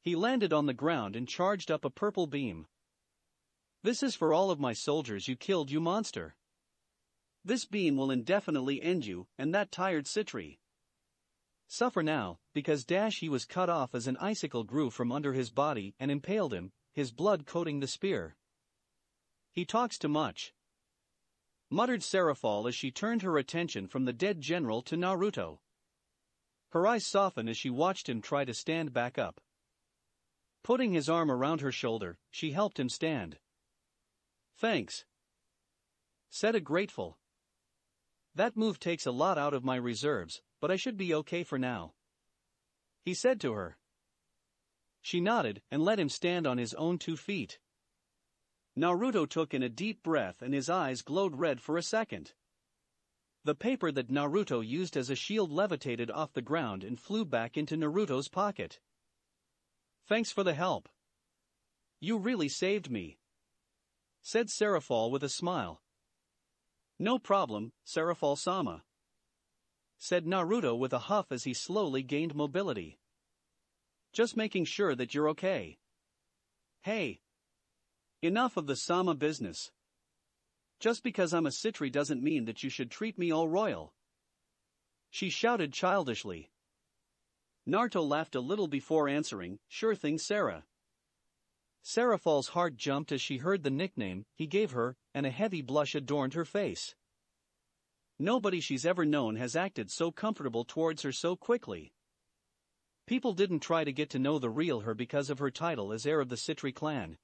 He landed on the ground and charged up a purple beam. This is for all of my soldiers you killed, you monster. This beam will indefinitely end you, and that tired Sitri. Suffer now, because dash he was cut off as an icicle grew from under his body and impaled him, his blood coating the spear. He talks too much. Muttered Serafall as she turned her attention from the dead general to Naruto. Her eyes softened as she watched him try to stand back up. Putting his arm around her shoulder, she helped him stand. Thanks. Said a grateful. That move takes a lot out of my reserves, but I should be okay for now. He said to her. She nodded and let him stand on his own two feet. Naruto took in a deep breath and his eyes glowed red for a second. The paper that Naruto used as a shield levitated off the ground and flew back into Naruto's pocket. Thanks for the help. You really saved me said Serafall with a smile. No problem, Serafall sama. Said Naruto with a huff as he slowly gained mobility. Just making sure that you're okay. Hey. Enough of the Sama business. Just because I'm a Sitri doesn't mean that you should treat me all royal. She shouted childishly. Naruto laughed a little before answering, Sure thing, Sarah. Serafall's heart jumped as she heard the nickname he gave her, and a heavy blush adorned her face. Nobody she's ever known has acted so comfortable towards her so quickly. People didn't try to get to know the real her because of her title as heir of the Sitri clan.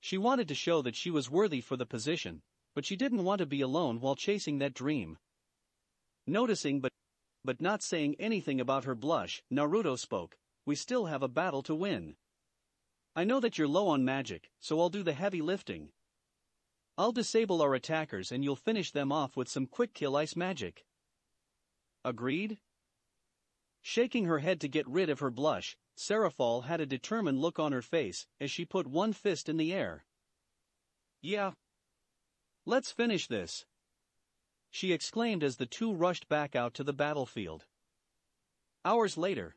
She wanted to show that she was worthy for the position, but she didn't want to be alone while chasing that dream. Noticing but but not saying anything about her blush, Naruto spoke, we still have a battle to win. I know that you're low on magic, so I'll do the heavy lifting. I'll disable our attackers and you'll finish them off with some quick kill ice magic. Agreed? Shaking her head to get rid of her blush, Serafall had a determined look on her face as she put one fist in the air. Yeah. Let's finish this. She exclaimed as the two rushed back out to the battlefield. Hours later,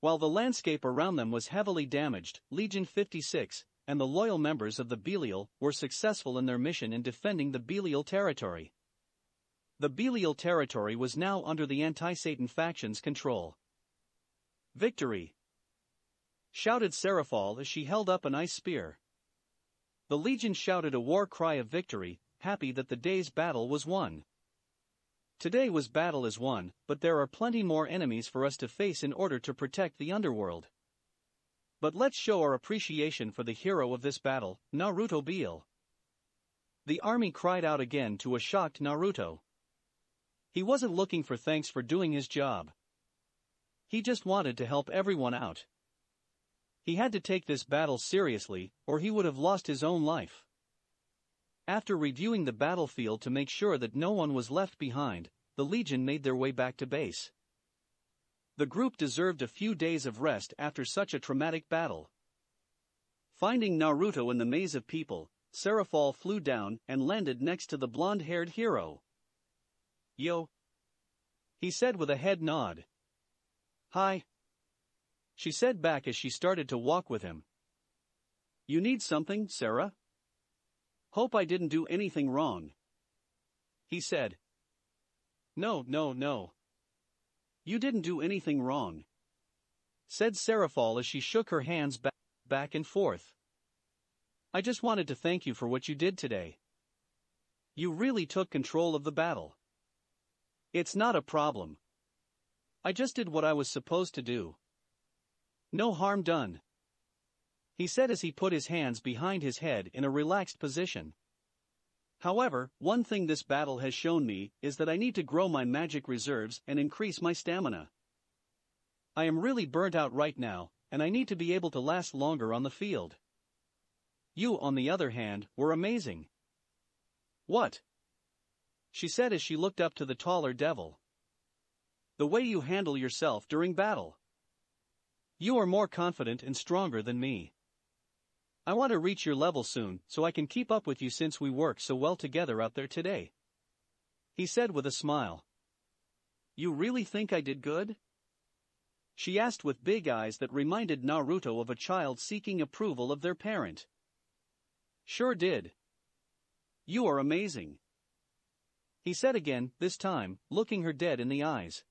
while the landscape around them was heavily damaged, Legion 56 and the loyal members of the Belial were successful in their mission in defending the Belial territory. The Belial territory was now under the anti-Satan faction's control. Victory! shouted Serafall as she held up an ice spear. The Legion shouted a war cry of victory, happy that the day's battle was won. Today was battle is won, but there are plenty more enemies for us to face in order to protect the underworld. But let's show our appreciation for the hero of this battle, Naruto Bael. The army cried out again to a shocked Naruto. He wasn't looking for thanks for doing his job. He just wanted to help everyone out. He had to take this battle seriously, or he would have lost his own life. After reviewing the battlefield to make sure that no one was left behind, the Legion made their way back to base. The group deserved a few days of rest after such a traumatic battle. Finding Naruto in the maze of people, Serafall flew down and landed next to the blonde-haired hero. Yo. He said with a head nod. Hi. She said back as she started to walk with him. You need something, Sarah? Hope I didn't do anything wrong. He said. No, no, no. You didn't do anything wrong. Said Serafall as she shook her hands back, back and forth. I just wanted to thank you for what you did today. You really took control of the battle. It's not a problem. I just did what I was supposed to do. No harm done he said as he put his hands behind his head in a relaxed position. However, one thing this battle has shown me is that I need to grow my magic reserves and increase my stamina. I am really burnt out right now, and I need to be able to last longer on the field. You, on the other hand, were amazing. What? She said as she looked up to the taller devil. The way you handle yourself during battle. You are more confident and stronger than me. I want to reach your level soon so I can keep up with you since we work so well together out there today. He said with a smile. You really think I did good? She asked with big eyes that reminded Naruto of a child seeking approval of their parent. Sure did. You are amazing. He said again, this time, looking her dead in the eyes.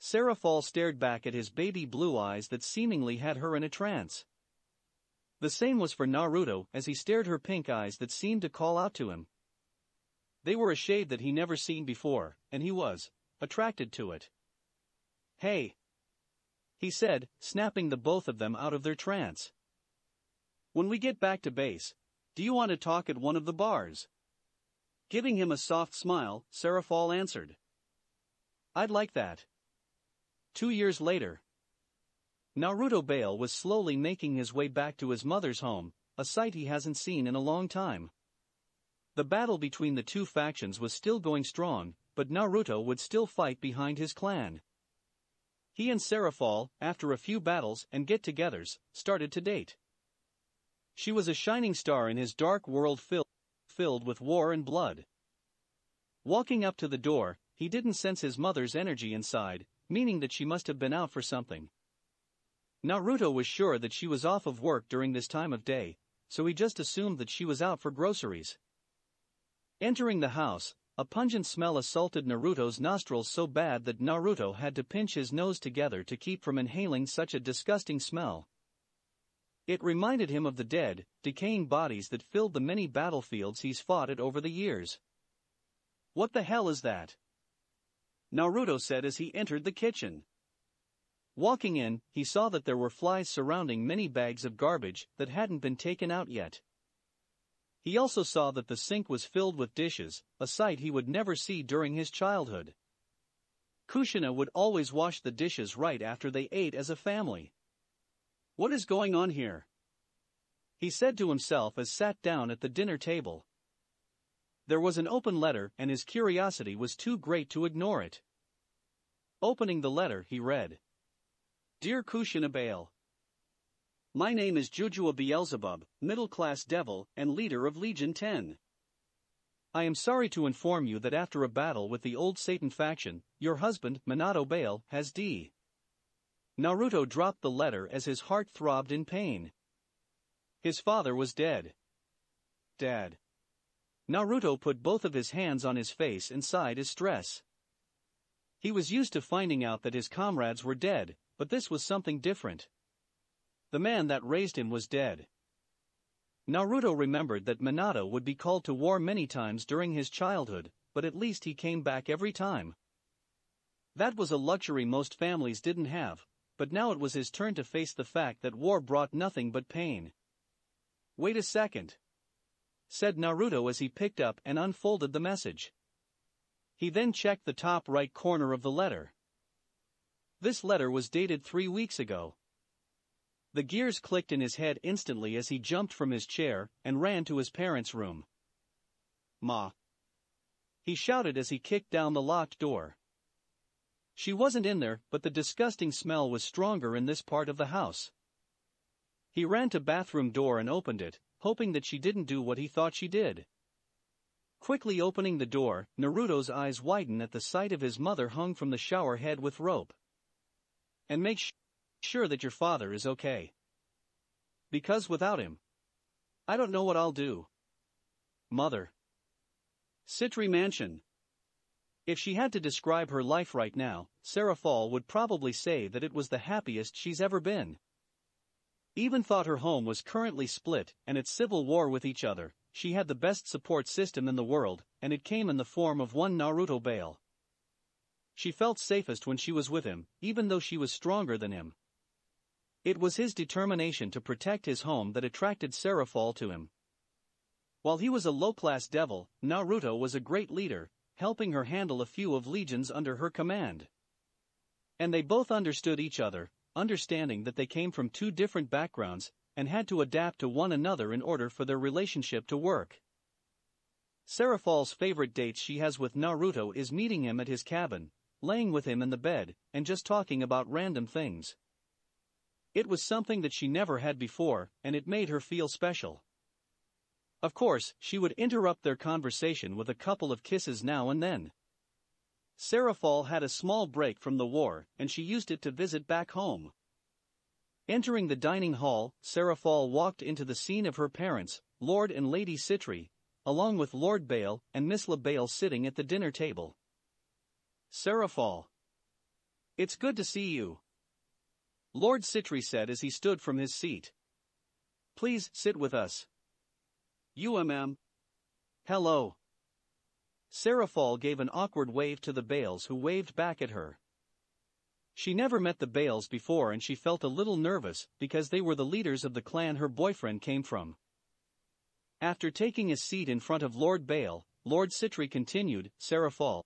Serafall stared back at his baby blue eyes that seemingly had her in a trance. The same was for Naruto as he stared her pink eyes that seemed to call out to him. They were a shade that he never seen before, and he was attracted to it. Hey! He said, snapping the both of them out of their trance. When we get back to base, do you want to talk at one of the bars? Giving him a soft smile, Fall answered. I'd like that. Two years later, Naruto Bael was slowly making his way back to his mother's home, a sight he hasn't seen in a long time. The battle between the two factions was still going strong, but Naruto would still fight behind his clan. He and Serafall, after a few battles and get togethers, started to date. She was a shining star in his dark world filled with war and blood. Walking up to the door, he didn't sense his mother's energy inside, meaning that she must have been out for something. Naruto was sure that she was off of work during this time of day, so he just assumed that she was out for groceries. Entering the house, a pungent smell assaulted Naruto's nostrils so bad that Naruto had to pinch his nose together to keep from inhaling such a disgusting smell. It reminded him of the dead, decaying bodies that filled the many battlefields he's fought at over the years. What the hell is that? Naruto said as he entered the kitchen. Walking in, he saw that there were flies surrounding many bags of garbage that hadn't been taken out yet. He also saw that the sink was filled with dishes, a sight he would never see during his childhood. Kushina would always wash the dishes right after they ate as a family. What is going on here? He said to himself as sat down at the dinner table. There was an open letter and his curiosity was too great to ignore it. Opening the letter, he read. Dear Kushina Bael. My name is Jujua Beelzebub, middle-class devil and leader of Legion 10. I am sorry to inform you that after a battle with the old Satan faction, your husband, Minato Bael, has D. Naruto dropped the letter as his heart throbbed in pain. His father was dead. Dad. Naruto put both of his hands on his face and sighed his stress. He was used to finding out that his comrades were dead, but this was something different. The man that raised him was dead. Naruto remembered that Minato would be called to war many times during his childhood, but at least he came back every time. That was a luxury most families didn't have, but now it was his turn to face the fact that war brought nothing but pain. Wait a second said Naruto as he picked up and unfolded the message. He then checked the top right corner of the letter. This letter was dated three weeks ago. The gears clicked in his head instantly as he jumped from his chair and ran to his parents' room. Ma. He shouted as he kicked down the locked door. She wasn't in there, but the disgusting smell was stronger in this part of the house. He ran to bathroom door and opened it, hoping that she didn't do what he thought she did. Quickly opening the door, Naruto's eyes widen at the sight of his mother hung from the shower head with rope. And make sure that your father is okay. Because without him, I don't know what I'll do. Mother. Sitri Mansion. If she had to describe her life right now, Serafall would probably say that it was the happiest she's ever been. Even thought her home was currently split and at civil war with each other, she had the best support system in the world, and it came in the form of one Naruto Bael. She felt safest when she was with him, even though she was stronger than him. It was his determination to protect his home that attracted Serafall to him. While he was a low-class devil, Naruto was a great leader, helping her handle a few of legions under her command. And they both understood each other, understanding that they came from two different backgrounds and had to adapt to one another in order for their relationship to work. Serafall's favorite date she has with Naruto is meeting him at his cabin, laying with him in the bed, and just talking about random things. It was something that she never had before, and it made her feel special. Of course, she would interrupt their conversation with a couple of kisses now and then. Serafall had a small break from the war, and she used it to visit back home. Entering the dining hall, Serafall walked into the scene of her parents, Lord and Lady Sitri, along with Lord Bael and Misla Bael sitting at the dinner table. Serafall. It's good to see you. Lord Sitri said as he stood from his seat. Please sit with us. UMM. Hello. Serafall gave an awkward wave to the Baels who waved back at her. She never met the Baels before and she felt a little nervous because they were the leaders of the clan her boyfriend came from. After taking a seat in front of Lord Bael, Lord Sitri continued, Serafall.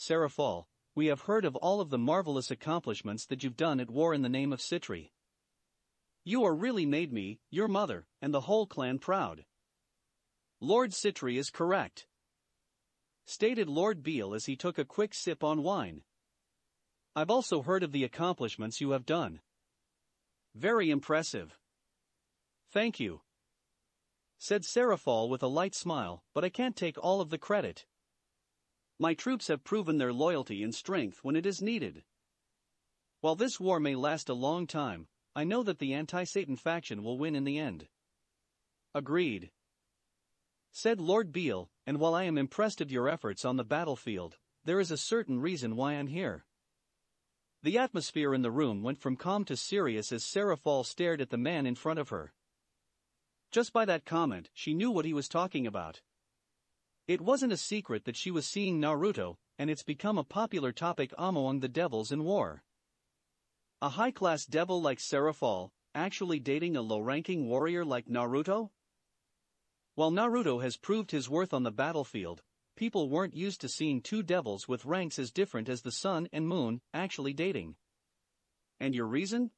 Serafall, we have heard of all of the marvelous accomplishments that you've done at war in the name of Sitri. You are really made me, your mother, and the whole clan proud. Lord Sitri is correct. Stated Lord Bael as he took a quick sip on wine. I've also heard of the accomplishments you have done. Very impressive. Thank you. Said Serafall with a light smile, but I can't take all of the credit. My troops have proven their loyalty and strength when it is needed. While this war may last a long time, I know that the anti-Satan faction will win in the end. Agreed. Said Lord Bael, and while I am impressed at your efforts on the battlefield, there is a certain reason why I'm here. The atmosphere in the room went from calm to serious as Serafall stared at the man in front of her. Just by that comment, she knew what he was talking about. It wasn't a secret that she was seeing Naruto, and it's become a popular topic among the devils in war. A high-class devil like Serafall, actually dating a low-ranking warrior like Naruto? While Naruto has proved his worth on the battlefield, people weren't used to seeing two devils with ranks as different as the sun and moon actually dating. And your reason?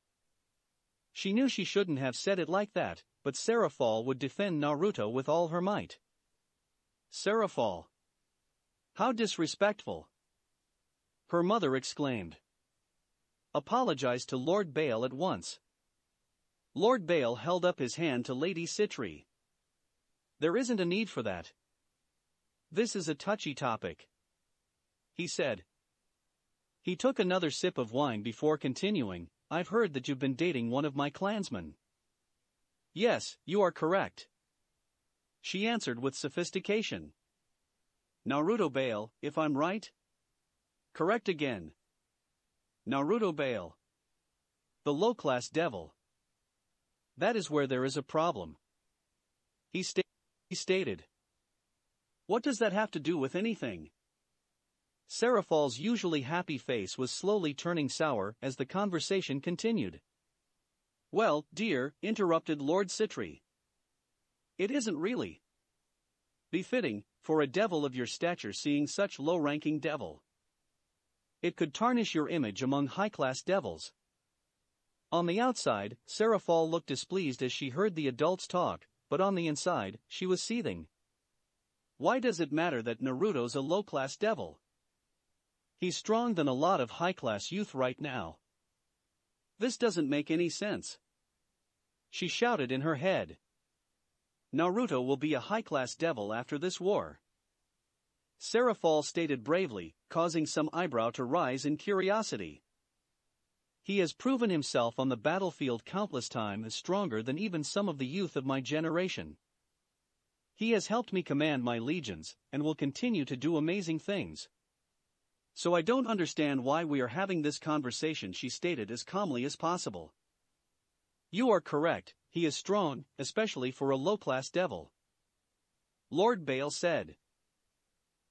She knew she shouldn't have said it like that, but Serafall would defend Naruto with all her might. Serafall. How disrespectful! Her mother exclaimed. Apologize to Lord Bael at once. Lord Bael held up his hand to Lady Sitri. There isn't a need for that. This is a touchy topic. He said. He took another sip of wine before continuing, I've heard that you've been dating one of my clansmen. Yes, you are correct she answered with sophistication. Naruto Bael, if I'm right? Correct again. Naruto Bael. The low-class devil. That is where there is a problem. He, sta- he stated. What does that have to do with anything? Serafall's usually happy face was slowly turning sour as the conversation continued. Well, dear, interrupted Lord Sitri. It isn't really befitting for a devil of your stature seeing such low-ranking devil. It could tarnish your image among high-class devils. On the outside, Serafall looked displeased as she heard the adults talk, but on the inside, she was seething. Why does it matter that Naruto's a low-class devil? He's strong than a lot of high-class youth right now. This doesn't make any sense. She shouted in her head. Naruto will be a high-class devil after this war. Serafall stated bravely, causing some eyebrow to rise in curiosity. He has proven himself on the battlefield countless times as stronger than even some of the youth of my generation. He has helped me command my legions, and will continue to do amazing things. So I don't understand why we are having this conversation she stated as calmly as possible. You are correct, he is strong, especially for a low-class devil. Lord Bael said.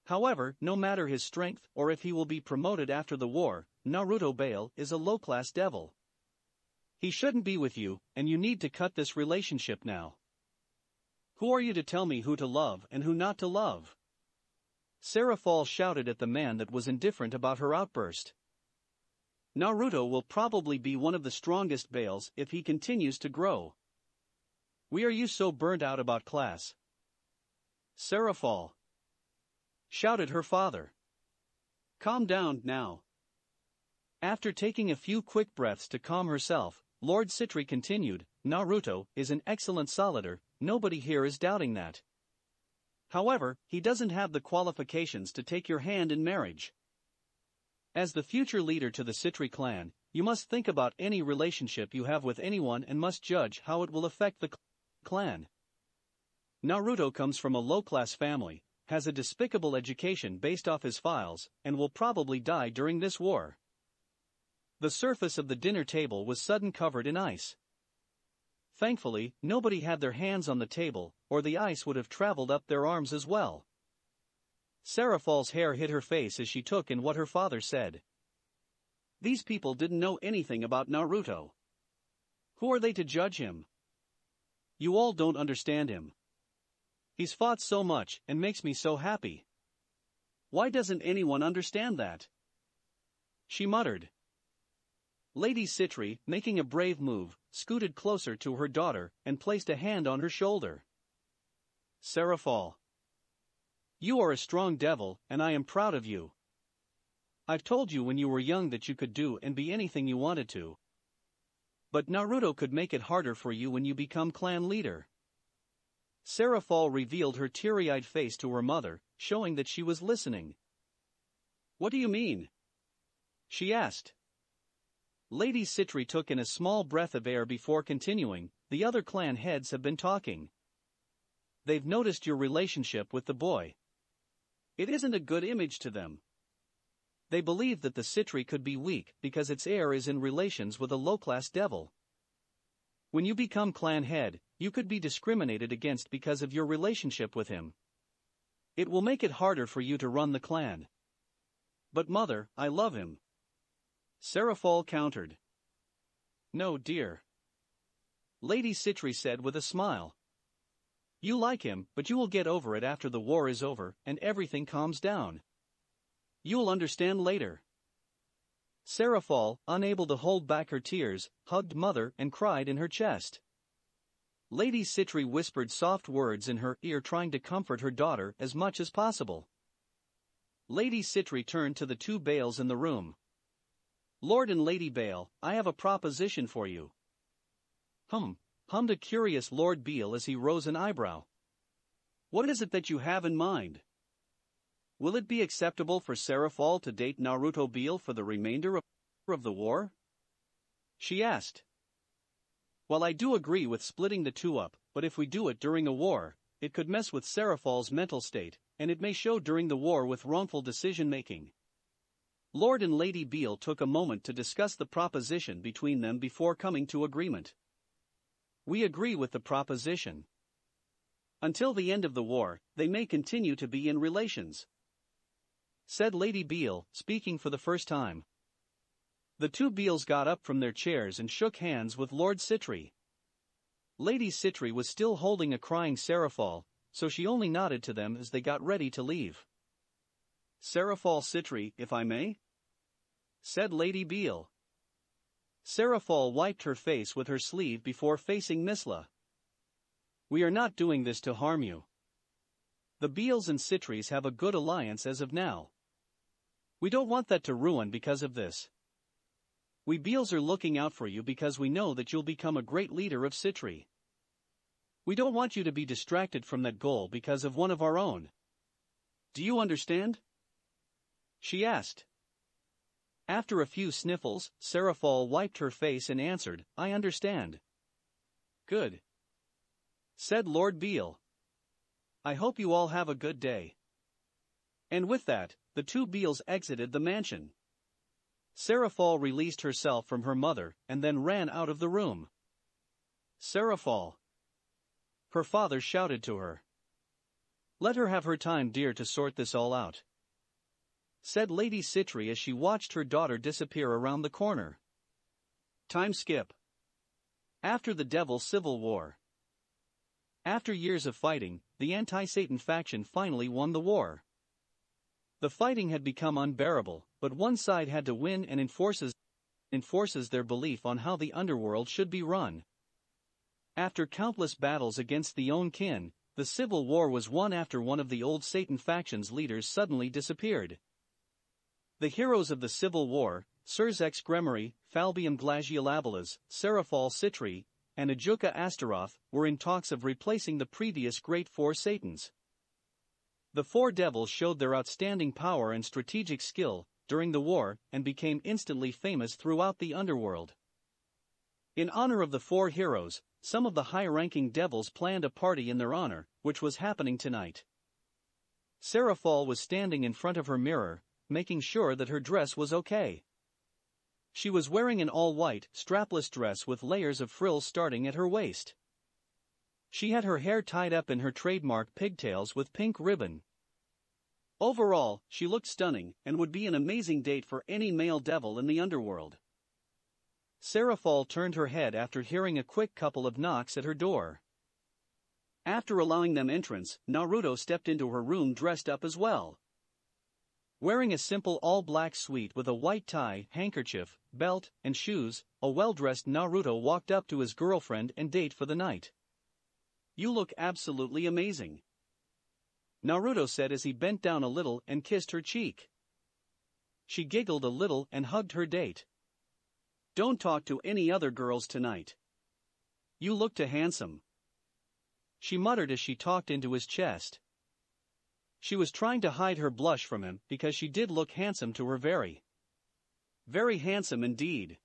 However, no matter his strength or if he will be promoted after the war, Naruto Bael is a low-class devil. He shouldn't be with you, and you need to cut this relationship now. Who are you to tell me who to love and who not to love? Serafall shouted at the man that was indifferent about her outburst. Naruto will probably be one of the strongest Baels if he continues to grow. We are you so burnt out about class? Serafall. Shouted her father. Calm down now. After taking a few quick breaths to calm herself, Lord Sitri continued, Naruto is an excellent solider, nobody here is doubting that. However, he doesn't have the qualifications to take your hand in marriage. As the future leader to the Sitri clan, you must think about any relationship you have with anyone and must judge how it will affect the clan. Naruto comes from a low-class family, has a despicable education based off his files, and will probably die during this war. The surface of the dinner table was sudden covered in ice. Thankfully, nobody had their hands on the table, or the ice would have traveled up their arms as well. Seraph's hair hid her face as she took in what her father said. These people didn't know anything about Naruto. Who are they to judge him? You all don't understand him. He's fought so much and makes me so happy. Why doesn't anyone understand that? She muttered. Lady Sitri, making a brave move, scooted closer to her daughter and placed a hand on her shoulder. Serafall. You are a strong devil, and I am proud of you. I've told you when you were young that you could do and be anything you wanted to. But Naruto could make it harder for you when you become clan leader. Serafall revealed her teary-eyed face to her mother, showing that she was listening. What do you mean? She asked. Lady Sitri took in a small breath of air before continuing, the other clan heads have been talking. They've noticed your relationship with the boy. It isn't a good image to them. They believe that the Sitri could be weak because its heir is in relations with a low-class devil. When you become clan head, you could be discriminated against because of your relationship with him. It will make it harder for you to run the clan. But mother, I love him. Serafall countered. No, dear. Lady Sitri said with a smile. You like him, but you will get over it after the war is over and everything calms down. You'll understand later. Serafall, unable to hold back her tears, hugged mother and cried in her chest. Lady Sitri whispered soft words in her ear trying to comfort her daughter as much as possible. Lady Sitri turned to the two Baels in the room. Lord and Lady Bael, I have a proposition for you. Hum, hummed a curious Lord Bael as he rose an eyebrow. What is it that you have in mind? Will it be acceptable for Serafall to date Naruto Bael for the remainder of, the war? She asked. While I do agree with splitting the two up, but if we do it during a war, it could mess with Serafall's mental state, and it may show during the war with wrongful decision making. Lord and Lady Bael took a moment to discuss the proposition between them before coming to agreement. We agree with the proposition. Until the end of the war, they may continue to be in relations. Said Lady Bael, speaking for the first time. The two Baels got up from their chairs and shook hands with Lord Sitri. Lady Sitri was still holding a crying Serafall, so she only nodded to them as they got ready to leave. Serafall Sitri, if I may? Said Lady Bael. Serafall wiped her face with her sleeve before facing Misla. We are not doing this to harm you. The Baels and Sitris have a good alliance as of now. We don't want that to ruin because of this. We Baels are looking out for you because we know that you'll become a great leader of Sitri. We don't want you to be distracted from that goal because of one of our own. Do you understand? She asked. After a few sniffles, Serafall wiped her face and answered, I understand. Good. Said Lord Bael. I hope you all have a good day. And with that, the two Baels exited the mansion. Serafall released herself from her mother and then ran out of the room. Serafall. Her father shouted to her. Let her have her time, dear, to sort this all out said Lady Sitri as she watched her daughter disappear around the corner. Time skip. After the Devil Civil War. After years of fighting, the anti-Satan faction finally won the war. The fighting had become unbearable, but one side had to win and enforces enforces their belief on how the underworld should be run. After countless battles against the own kin, the civil war was won after one of the old Satan faction's leaders suddenly disappeared. The heroes of the Civil War, Sirzechs Gremory, Falbium Glasya-Labolas, Serafall Sitri, and Ajuka Astaroth, were in talks of replacing the previous Great Four Satans. The four devils showed their outstanding power and strategic skill during the war and became instantly famous throughout the underworld. In honor of the four heroes, some of the high ranking devils planned a party in their honor, which was happening tonight. Serafall was standing in front of her mirror, making sure that her dress was okay. She was wearing an all-white, strapless dress with layers of frills starting at her waist. She had her hair tied up in her trademark pigtails with pink ribbon. Overall, she looked stunning and would be an amazing date for any male devil in the underworld. Serafall turned her head after hearing a quick couple of knocks at her door. After allowing them entrance, Naruto stepped into her room dressed up as well. Wearing a simple all-black suite with a white tie, handkerchief, belt, and shoes, a well-dressed Naruto walked up to his girlfriend and date for the night. You look absolutely amazing. Naruto said as he bent down a little and kissed her cheek. She giggled a little and hugged her date. Don't talk to any other girls tonight. You look too handsome. She muttered as she talked into his chest. She was trying to hide her blush from him because she did look handsome to her very. Very handsome indeed.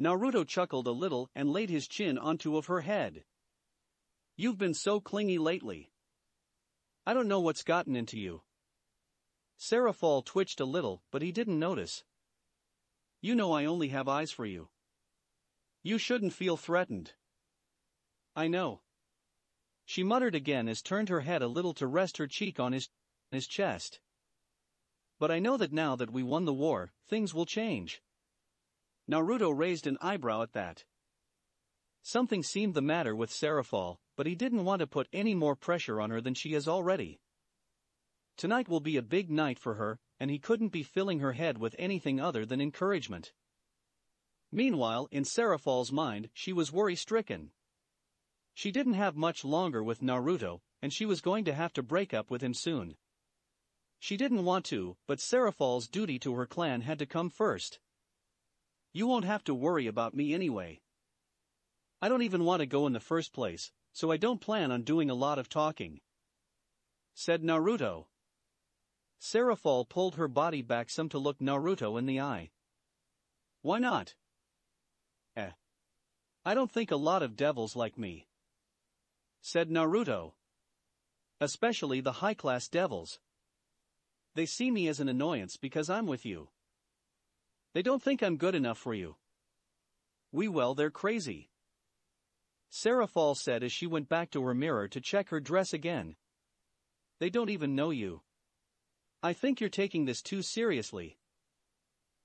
Naruto chuckled a little and laid his chin onto of her head. You've been so clingy lately. I don't know what's gotten into you. Fall twitched a little, but he didn't notice. You know I only have eyes for you. You shouldn't feel threatened. I know. She muttered again as turned her head a little to rest her cheek on his, his chest. But I know that now that we won the war, things will change. Naruto raised an eyebrow at that. Something seemed the matter with Serafall, but he didn't want to put any more pressure on her than she has already. Tonight will be a big night for her, and he couldn't be filling her head with anything other than encouragement. Meanwhile, in Serafall's mind, she was worry-stricken. She didn't have much longer with Naruto, and she was going to have to break up with him soon. She didn't want to, but Serafall's duty to her clan had to come first. You won't have to worry about me anyway. I don't even want to go in the first place, so I don't plan on doing a lot of talking. Said Naruto. Serafall pulled her body back some to look Naruto in the eye. Why not? Eh. I don't think a lot of devils like me said Naruto. Especially the high-class devils. They see me as an annoyance because I'm with you. They don't think I'm good enough for you. We well, they're crazy. Serafall said as she went back to her mirror to check her dress again. They don't even know you. I think you're taking this too seriously.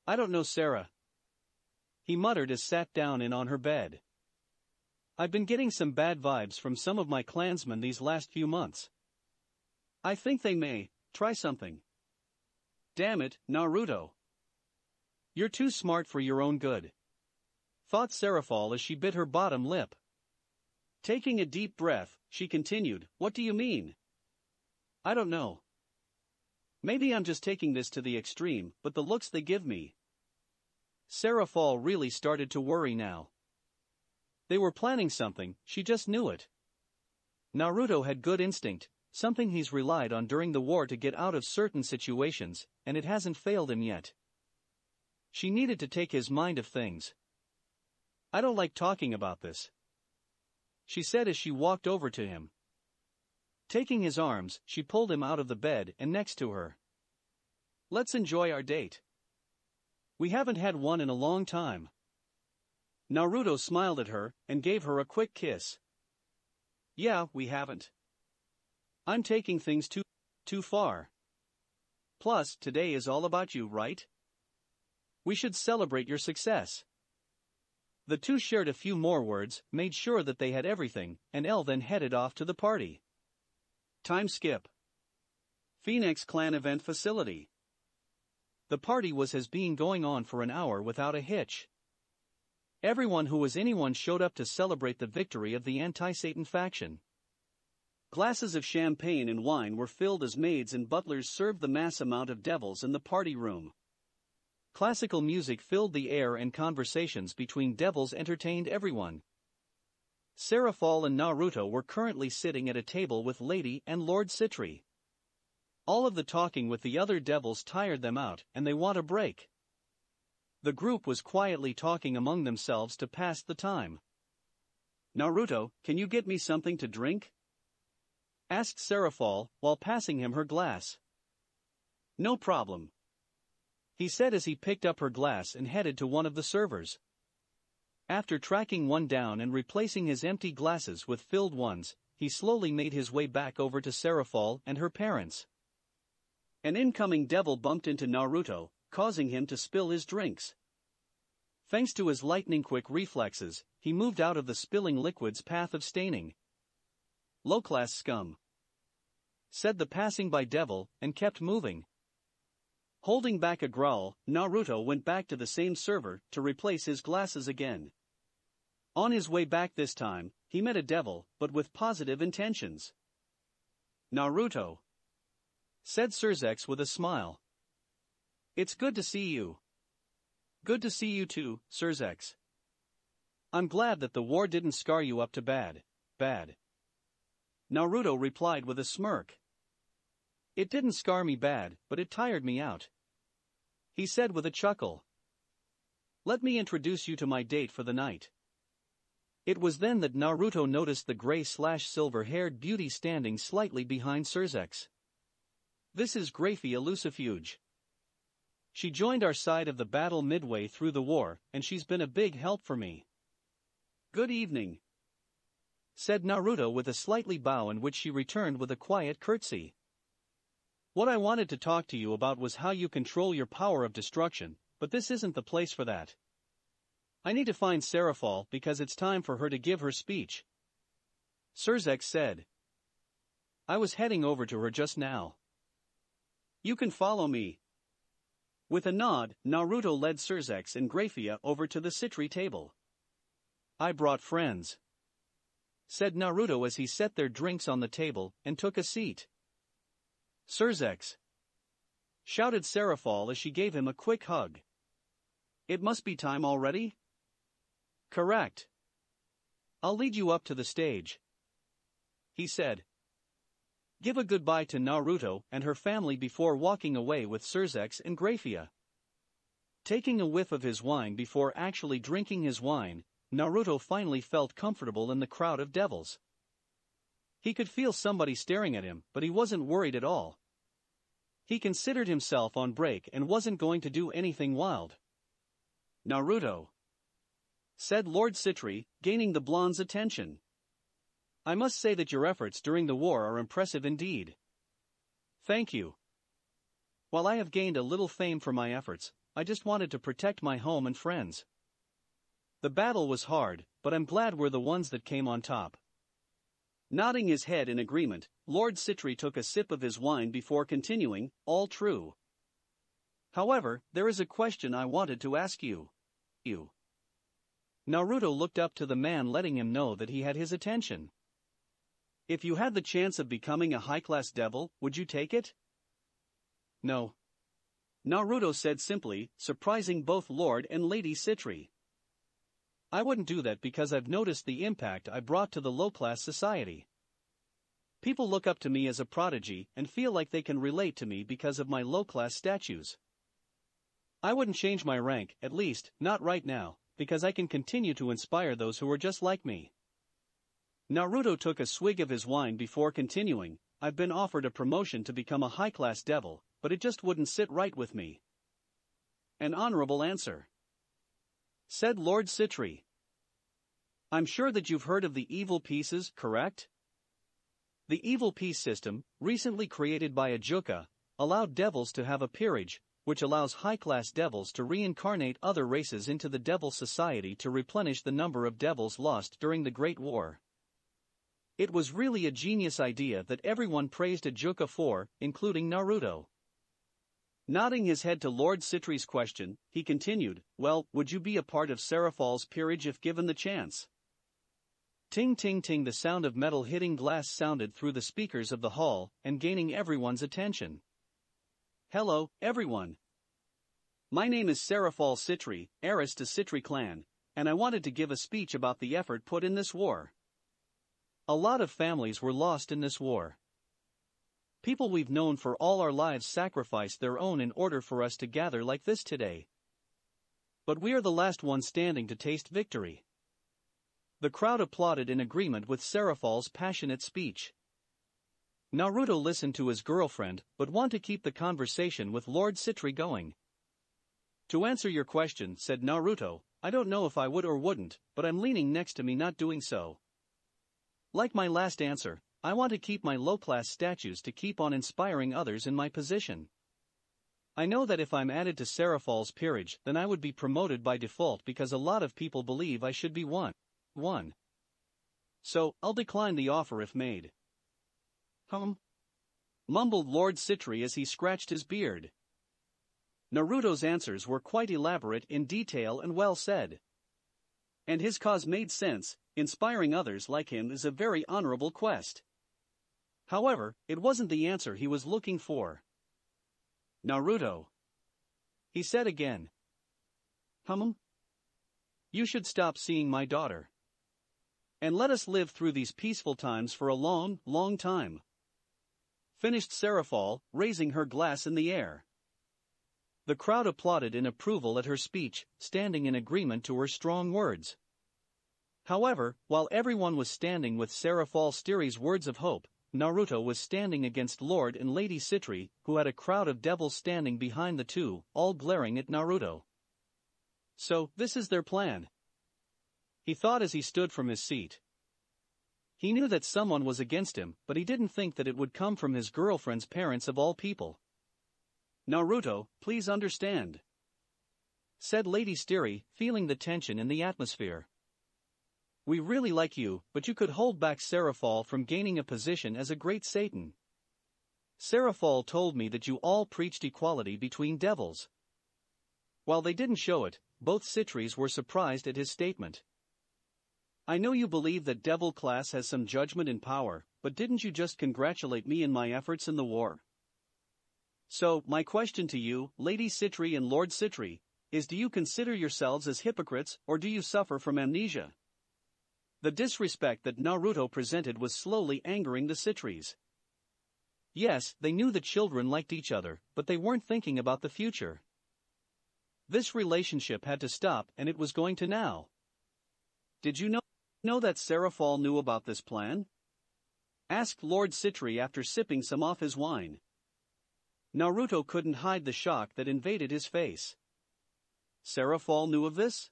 I don't know Sarah. He muttered as sat down in on her bed. I've been getting some bad vibes from some of my clansmen these last few months. I think they may try something. Damn it, Naruto. You're too smart for your own good. Thought Serafall as she bit her bottom lip. Taking a deep breath, she continued, What do you mean? I don't know. Maybe I'm just taking this to the extreme, but the looks they give me. Serafall really started to worry now. They were planning something, she just knew it. Naruto had good instinct, something he's relied on during the war to get out of certain situations, and it hasn't failed him yet. She needed to take his mind of things. I don't like talking about this. She said as she walked over to him. Taking his arms, she pulled him out of the bed and next to her. Let's enjoy our date. We haven't had one in a long time. Naruto smiled at her and gave her a quick kiss. Yeah, we haven't. I'm taking things too, too far. Plus, today is all about you, right? We should celebrate your success. The two shared a few more words, made sure that they had everything, and L then headed off to the party. Time skip. Phoenix Clan event facility. The party was has been going on for an hour without a hitch. Everyone who was anyone showed up to celebrate the victory of the anti-Satan faction. Glasses of champagne and wine were filled as maids and butlers served the mass amount of devils in the party room. Classical music filled the air and conversations between devils entertained everyone. Serafall and Naruto were currently sitting at a table with Lady and Lord Sitri. All of the talking with the other devils tired them out and they want a break. The group was quietly talking among themselves to pass the time. Naruto, can you get me something to drink? asked Serafall, while passing him her glass. No problem. He said as he picked up her glass and headed to one of the servers. After tracking one down and replacing his empty glasses with filled ones, he slowly made his way back over to Serafall and her parents. An incoming devil bumped into Naruto, causing him to spill his drinks. Thanks to his lightning-quick reflexes, he moved out of the spilling liquid's path of staining. Low-class scum. Said the passing-by devil, and kept moving. Holding back a growl, Naruto went back to the same server to replace his glasses again. On his way back this time, he met a devil, but with positive intentions. Naruto. Said Sirzechs with a smile. It's good to see you. Good to see you too, Sirzechs. I'm glad that the war didn't scar you up to bad, bad. Naruto replied with a smirk. It didn't scar me bad, but it tired me out. He said with a chuckle. Let me introduce you to my date for the night. It was then that Naruto noticed the gray slash silver haired beauty standing slightly behind Sirzechs. This is Grayfia Lucifuge. She joined our side of the battle midway through the war, and she's been a big help for me. Good evening. Said Naruto with a slightly bow in which she returned with a quiet curtsy. What I wanted to talk to you about was how you control your power of destruction, but this isn't the place for that. I need to find Serafall because it's time for her to give her speech. Sirzechs said. I was heading over to her just now. You can follow me. With a nod, Naruto led Sirzechs and Grayfia over to the Sitri table. I brought friends. Said Naruto as he set their drinks on the table and took a seat. Sirzechs. Shouted Serafall as she gave him a quick hug. It must be time already? Correct. I'll lead you up to the stage. He said. Give a goodbye to Naruto and her family before walking away with Sirzechs and Grayfia. Taking a whiff of his wine before actually drinking his wine, Naruto finally felt comfortable in the crowd of devils. He could feel somebody staring at him, but he wasn't worried at all. He considered himself on break and wasn't going to do anything wild. Naruto, said Lord Sitri, gaining the blonde's attention. I must say that your efforts during the war are impressive indeed. Thank you. While I have gained a little fame for my efforts, I just wanted to protect my home and friends. The battle was hard, but I'm glad we're the ones that came on top. Nodding his head in agreement, Lord Sitri took a sip of his wine before continuing, all true. However, there is a question I wanted to ask you. You. Naruto looked up to the man letting him know that he had his attention. If you had the chance of becoming a high-class devil, would you take it? No. Naruto said simply, surprising both Lord and Lady Sitri. I wouldn't do that because I've noticed the impact I brought to the low-class society. People look up to me as a prodigy and feel like they can relate to me because of my low-class statues. I wouldn't change my rank, at least, not right now, because I can continue to inspire those who are just like me. Naruto took a swig of his wine before continuing, I've been offered a promotion to become a high-class devil, but it just wouldn't sit right with me. An honorable answer. Said Lord Sitri. I'm sure that you've heard of the evil pieces, correct? The evil piece system, recently created by Ajuka, allowed devils to have a peerage, which allows high-class devils to reincarnate other races into the Devil Society to replenish the number of devils lost during the Great War. It was really a genius idea that everyone praised Ajuka for, including Naruto. Nodding his head to Lord Sitri's question, he continued, Well, would you be a part of Serafall's peerage if given the chance? Ting ting ting the sound of metal hitting glass sounded through the speakers of the hall and gaining everyone's attention. Hello, everyone. My name is Serafall Sitri, heiress to Sitri clan, and I wanted to give a speech about the effort put in this war. A lot of families were lost in this war. People we've known for all our lives sacrificed their own in order for us to gather like this today. But we are the last ones standing to taste victory. The crowd applauded in agreement with Serafall's passionate speech. Naruto listened to his girlfriend but want to keep the conversation with Lord Sitri going. To answer your question, said Naruto, I don't know if I would or wouldn't, but I'm leaning next to me not doing so. Like my last answer, I want to keep my low-class statues to keep on inspiring others in my position. I know that if I'm added to Serafall's peerage then I would be promoted by default because a lot of people believe I should be one. 1. So, I'll decline the offer if made. Hum? Mumbled Lord Sitri as he scratched his beard. Naruto's answers were quite elaborate in detail and well said. And his cause made sense, inspiring others like him is a very honorable quest. However, it wasn't the answer he was looking for. Naruto. He said again. Hum? You should stop seeing my daughter. And let us live through these peaceful times for a long, long time. Finished Serafall, raising her glass in the air. The crowd applauded in approval at her speech, standing in agreement to her strong words. However, while everyone was standing with Serafall Sitri's words of hope, Naruto was standing against Lord and Lady Sitri, who had a crowd of devils standing behind the two, all glaring at Naruto. So, this is their plan. He thought as he stood from his seat. He knew that someone was against him, but he didn't think that it would come from his girlfriend's parents of all people. Naruto, please understand. Said Lady Sitri, feeling the tension in the atmosphere. We really like you, but you could hold back Serafall from gaining a position as a great Satan. Serafall told me that you all preached equality between devils. While they didn't show it, both Sitris were surprised at his statement. I know you believe that Devil class has some judgment and power, but didn't you just congratulate me in my efforts in the war? So, my question to you, Lady Sitri and Lord Sitri, is do you consider yourselves as hypocrites or do you suffer from amnesia? The disrespect that Naruto presented was slowly angering the Sitris. Yes, they knew the children liked each other, but they weren't thinking about the future. This relationship had to stop and it was going to now. Did you know, know that Serafall knew about this plan? Asked Lord Sitri after sipping some off his wine. Naruto couldn't hide the shock that invaded his face. Serafall knew of this?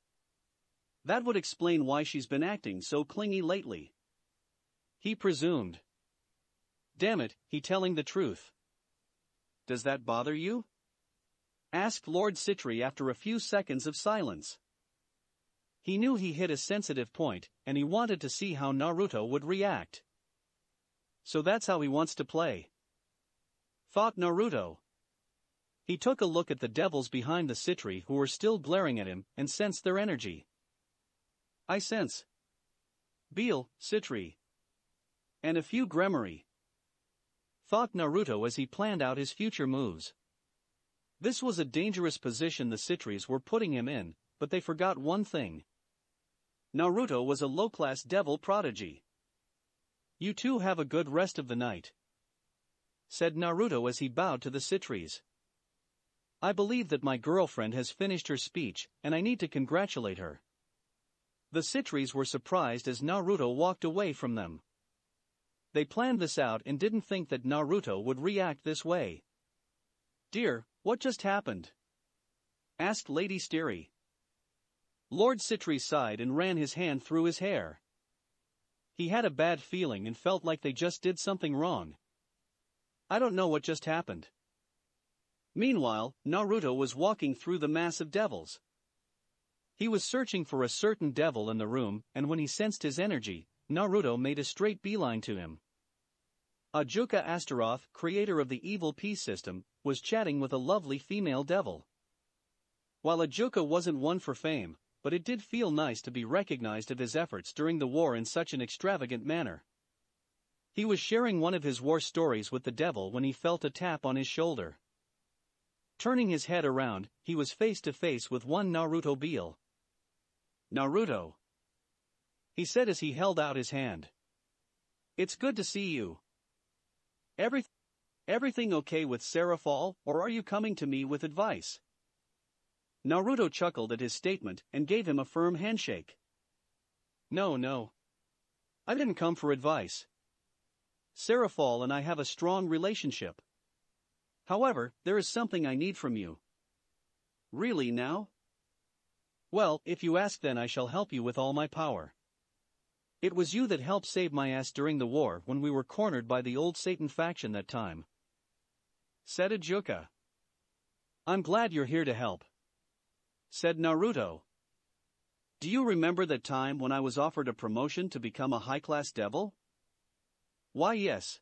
That would explain why she's been acting so clingy lately. He presumed. Damn it, he telling the truth. Does that bother you? Asked Lord Sitri after a few seconds of silence. He knew he hit a sensitive point, and he wanted to see how Naruto would react. So that's how he wants to play thought Naruto. He took a look at the devils behind the Sitri who were still glaring at him and sensed their energy. I sense. Bael, Sitri. And a few Gremory. Thought Naruto as he planned out his future moves. This was a dangerous position the Sitris were putting him in, but they forgot one thing. Naruto was a low-class devil prodigy. You two have a good rest of the night said Naruto as he bowed to the Sitris. I believe that my girlfriend has finished her speech, and I need to congratulate her. The Sitris were surprised as Naruto walked away from them. They planned this out and didn't think that Naruto would react this way. Dear, what just happened? asked Lady Sitri. Lord Sitri sighed and ran his hand through his hair. He had a bad feeling and felt like they just did something wrong. I don't know what just happened. Meanwhile, Naruto was walking through the mass of devils. He was searching for a certain devil in the room, and when he sensed his energy, Naruto made a straight beeline to him. Ajuka Astaroth, creator of the evil piece system, was chatting with a lovely female devil. While Ajuka wasn't one for fame, but it did feel nice to be recognized of his efforts during the war in such an extravagant manner. He was sharing one of his war stories with the devil when he felt a tap on his shoulder. Turning his head around, he was face to face with one Naruto Bael. Naruto. He said as he held out his hand. It's good to see you. Everything, everything okay with Serafall, or are you coming to me with advice? Naruto chuckled at his statement and gave him a firm handshake. No, no. I didn't come for advice. Serafall and I have a strong relationship. However, there is something I need from you. Really now? Well, if you ask then I shall help you with all my power. It was you that helped save my ass during the war when we were cornered by the old Satan faction that time. Said Ajuka. I'm glad you're here to help. Said Naruto. Do you remember that time when I was offered a promotion to become a high-class devil? Why yes.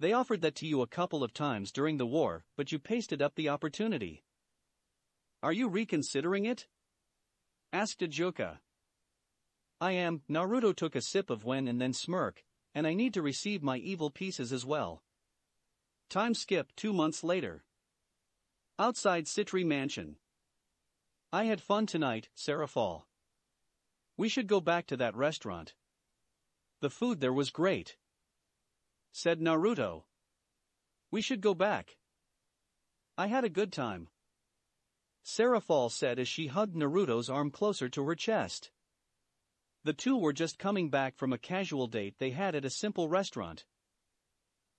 They offered that to you a couple of times during the war, but you pasted up the opportunity. Are you reconsidering it? Asked Ajuka. I am, Naruto took a sip of when and then smirk, and I need to receive my evil pieces as well. Time skip two months later. Outside Sitri Mansion. I had fun tonight, Serafall. We should go back to that restaurant. The food there was great. Said Naruto. We should go back. I had a good time. Serafall said as she hugged Naruto's arm closer to her chest. The two were just coming back from a casual date they had at a simple restaurant.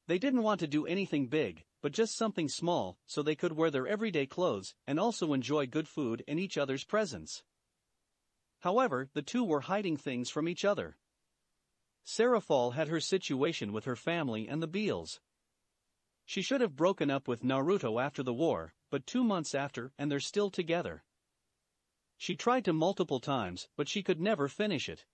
They didn't want to do anything big, but just something small so they could wear their everyday clothes and also enjoy good food and each other's presence. However, the two were hiding things from each other. Serafall had her situation with her family and the Baels. She should have broken up with Naruto after the war, but two months after and they're still together. She tried to multiple times, but she could never finish it.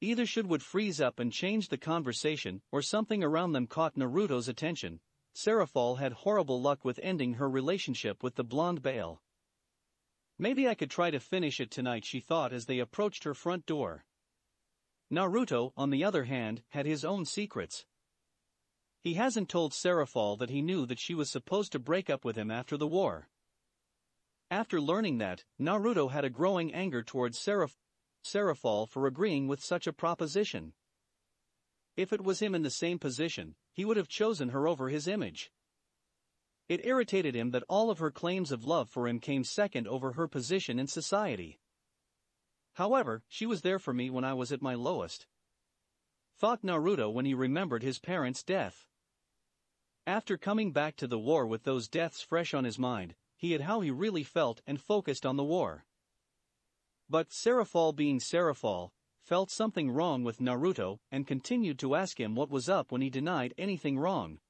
Either should would freeze up and change the conversation, or something around them caught Naruto's attention. Serafall had horrible luck with ending her relationship with the blonde Bael. Maybe I could try to finish it tonight, she thought as they approached her front door. Naruto, on the other hand, had his own secrets. He hasn't told Serafall that he knew that she was supposed to break up with him after the war. After learning that, Naruto had a growing anger towards Seraph- Serafall for agreeing with such a proposition. If it was him in the same position, he would have chosen her over his image. It irritated him that all of her claims of love for him came second over her position in society. However, she was there for me when I was at my lowest. Thought Naruto when he remembered his parents' death. After coming back to the war with those deaths fresh on his mind, he had how he really felt and focused on the war. But Serafall being Serafall, felt something wrong with Naruto and continued to ask him what was up when he denied anything wrong.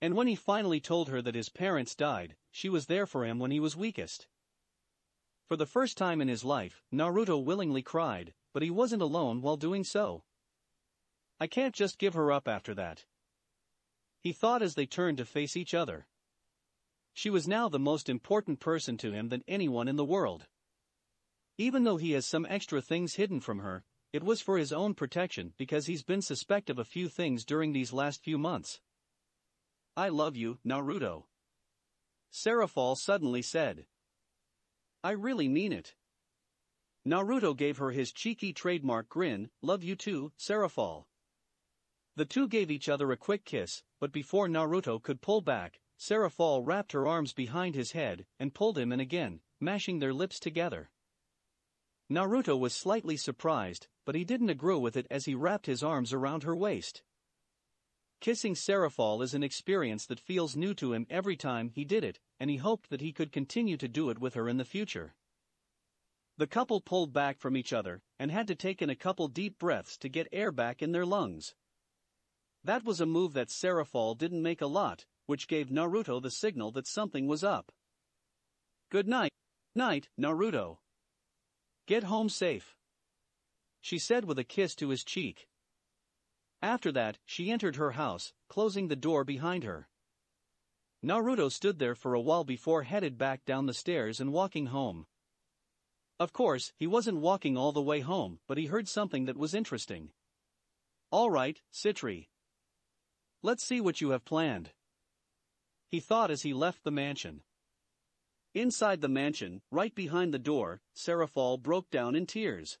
And when he finally told her that his parents died, she was there for him when he was weakest. For the first time in his life, Naruto willingly cried, but he wasn't alone while doing so. I can't just give her up after that he thought as they turned to face each other. She was now the most important person to him than anyone in the world. Even though he has some extra things hidden from her, it was for his own protection because he's been suspect of a few things during these last few months. I love you, Naruto. Serafall suddenly said. I really mean it. Naruto gave her his cheeky trademark grin, love you too, Serafall. The two gave each other a quick kiss, but before Naruto could pull back, Serafall wrapped her arms behind his head and pulled him in again, mashing their lips together. Naruto was slightly surprised, but he didn't agree with it as he wrapped his arms around her waist. Kissing Serafall is an experience that feels new to him every time he did it, and he hoped that he could continue to do it with her in the future. The couple pulled back from each other and had to take in a couple deep breaths to get air back in their lungs. That was a move that Serafall didn't make a lot, which gave Naruto the signal that something was up. Good night. Night, Naruto. Get home safe. She said with a kiss to his cheek. After that, she entered her house, closing the door behind her. Naruto stood there for a while before headed back down the stairs and walking home. Of course, he wasn't walking all the way home, but he heard something that was interesting. All right, Sitri. Let's see what you have planned. He thought as he left the mansion. Inside the mansion, right behind the door, Serafall broke down in tears.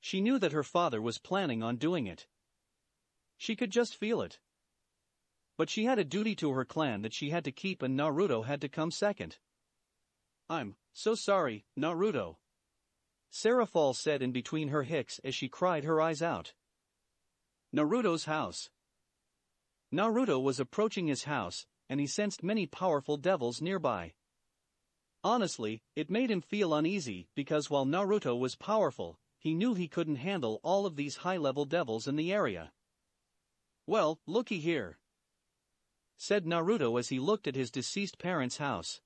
She knew that her father was planning on doing it. She could just feel it. But she had a duty to her clan that she had to keep and Naruto had to come second. I'm so sorry, Naruto. Serafall said in between her hicks as she cried her eyes out. Naruto's house. Naruto was approaching his house, and he sensed many powerful devils nearby. Honestly, it made him feel uneasy because while Naruto was powerful, he knew he couldn't handle all of these high level devils in the area. Well, looky here. Said Naruto as he looked at his deceased parents' house.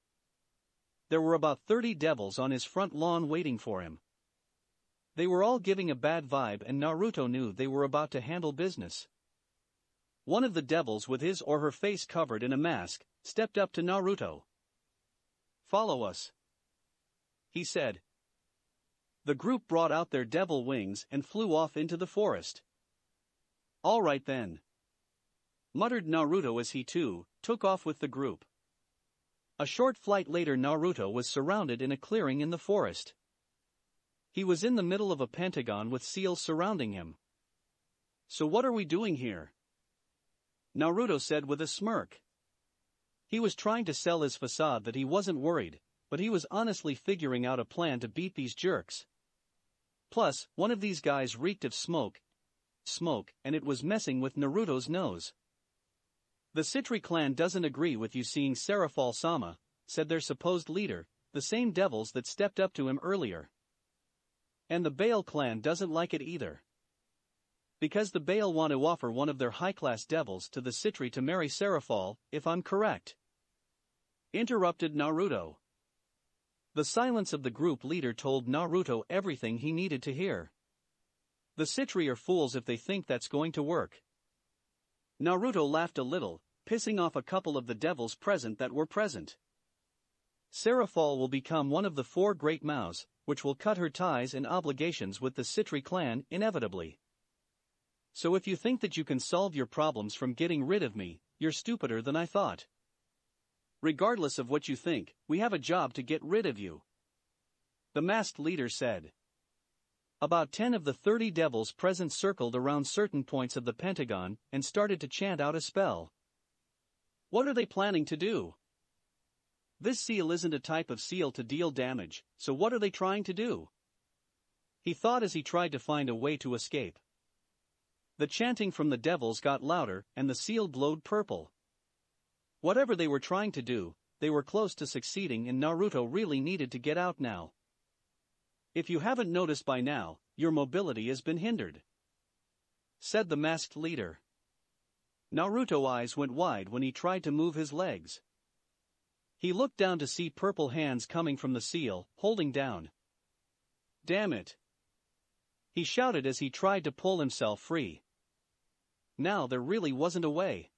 There were about 30 devils on his front lawn waiting for him. They were all giving a bad vibe, and Naruto knew they were about to handle business. One of the devils with his or her face covered in a mask stepped up to Naruto. Follow us. He said. The group brought out their devil wings and flew off into the forest. All right then. Muttered Naruto as he too took off with the group. A short flight later, Naruto was surrounded in a clearing in the forest. He was in the middle of a pentagon with seals surrounding him. So what are we doing here? Naruto said with a smirk. He was trying to sell his facade that he wasn't worried, but he was honestly figuring out a plan to beat these jerks. Plus, one of these guys reeked of smoke, smoke, and it was messing with Naruto's nose. The Sitris clan doesn't agree with you seeing Serafall Sama, said their supposed leader, the same devils that stepped up to him earlier. And the Bael clan doesn't like it either. Because the Bael want to offer one of their high-class devils to the Sitri to marry Serafall, if I'm correct. Interrupted Naruto. The silence of the group leader told Naruto everything he needed to hear. The Sitri are fools if they think that's going to work. Naruto laughed a little, pissing off a couple of the devils present that were present. Serafall will become one of the four great Maos, which will cut her ties and obligations with the Sitri clan inevitably. So if you think that you can solve your problems from getting rid of me, you're stupider than I thought. Regardless of what you think, we have a job to get rid of you. The masked leader said. About 10 of the 30 devils present circled around certain points of the Pentagon and started to chant out a spell. What are they planning to do? This seal isn't a type of seal to deal damage, so what are they trying to do? He thought as he tried to find a way to escape. The chanting from the devils got louder and the seal glowed purple. Whatever they were trying to do, they were close to succeeding and Naruto really needed to get out now. If you haven't noticed by now, your mobility has been hindered. Said the masked leader. Naruto's eyes went wide when he tried to move his legs. He looked down to see purple hands coming from the seal, holding down. Damn it! He shouted as he tried to pull himself free. Now there really wasn't a way.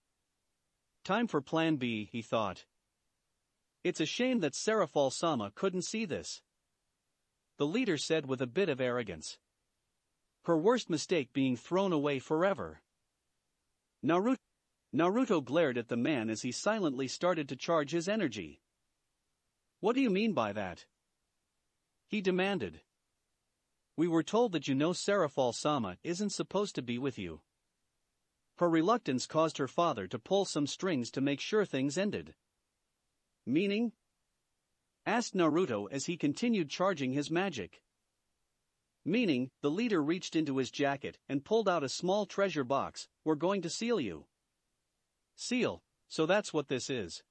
Time for Plan B, he thought. It's a shame that Serafall Sama couldn't see this. The leader said with a bit of arrogance. Her worst mistake being thrown away forever. Naruto Naruto glared at the man as he silently started to charge his energy. What do you mean by that? He demanded. We were told that you know Serafall Sama isn't supposed to be with you. Her reluctance caused her father to pull some strings to make sure things ended. Meaning? Asked Naruto as he continued charging his magic. Meaning, the leader reached into his jacket and pulled out a small treasure box, we're going to seal you. Seal, so that's what this is.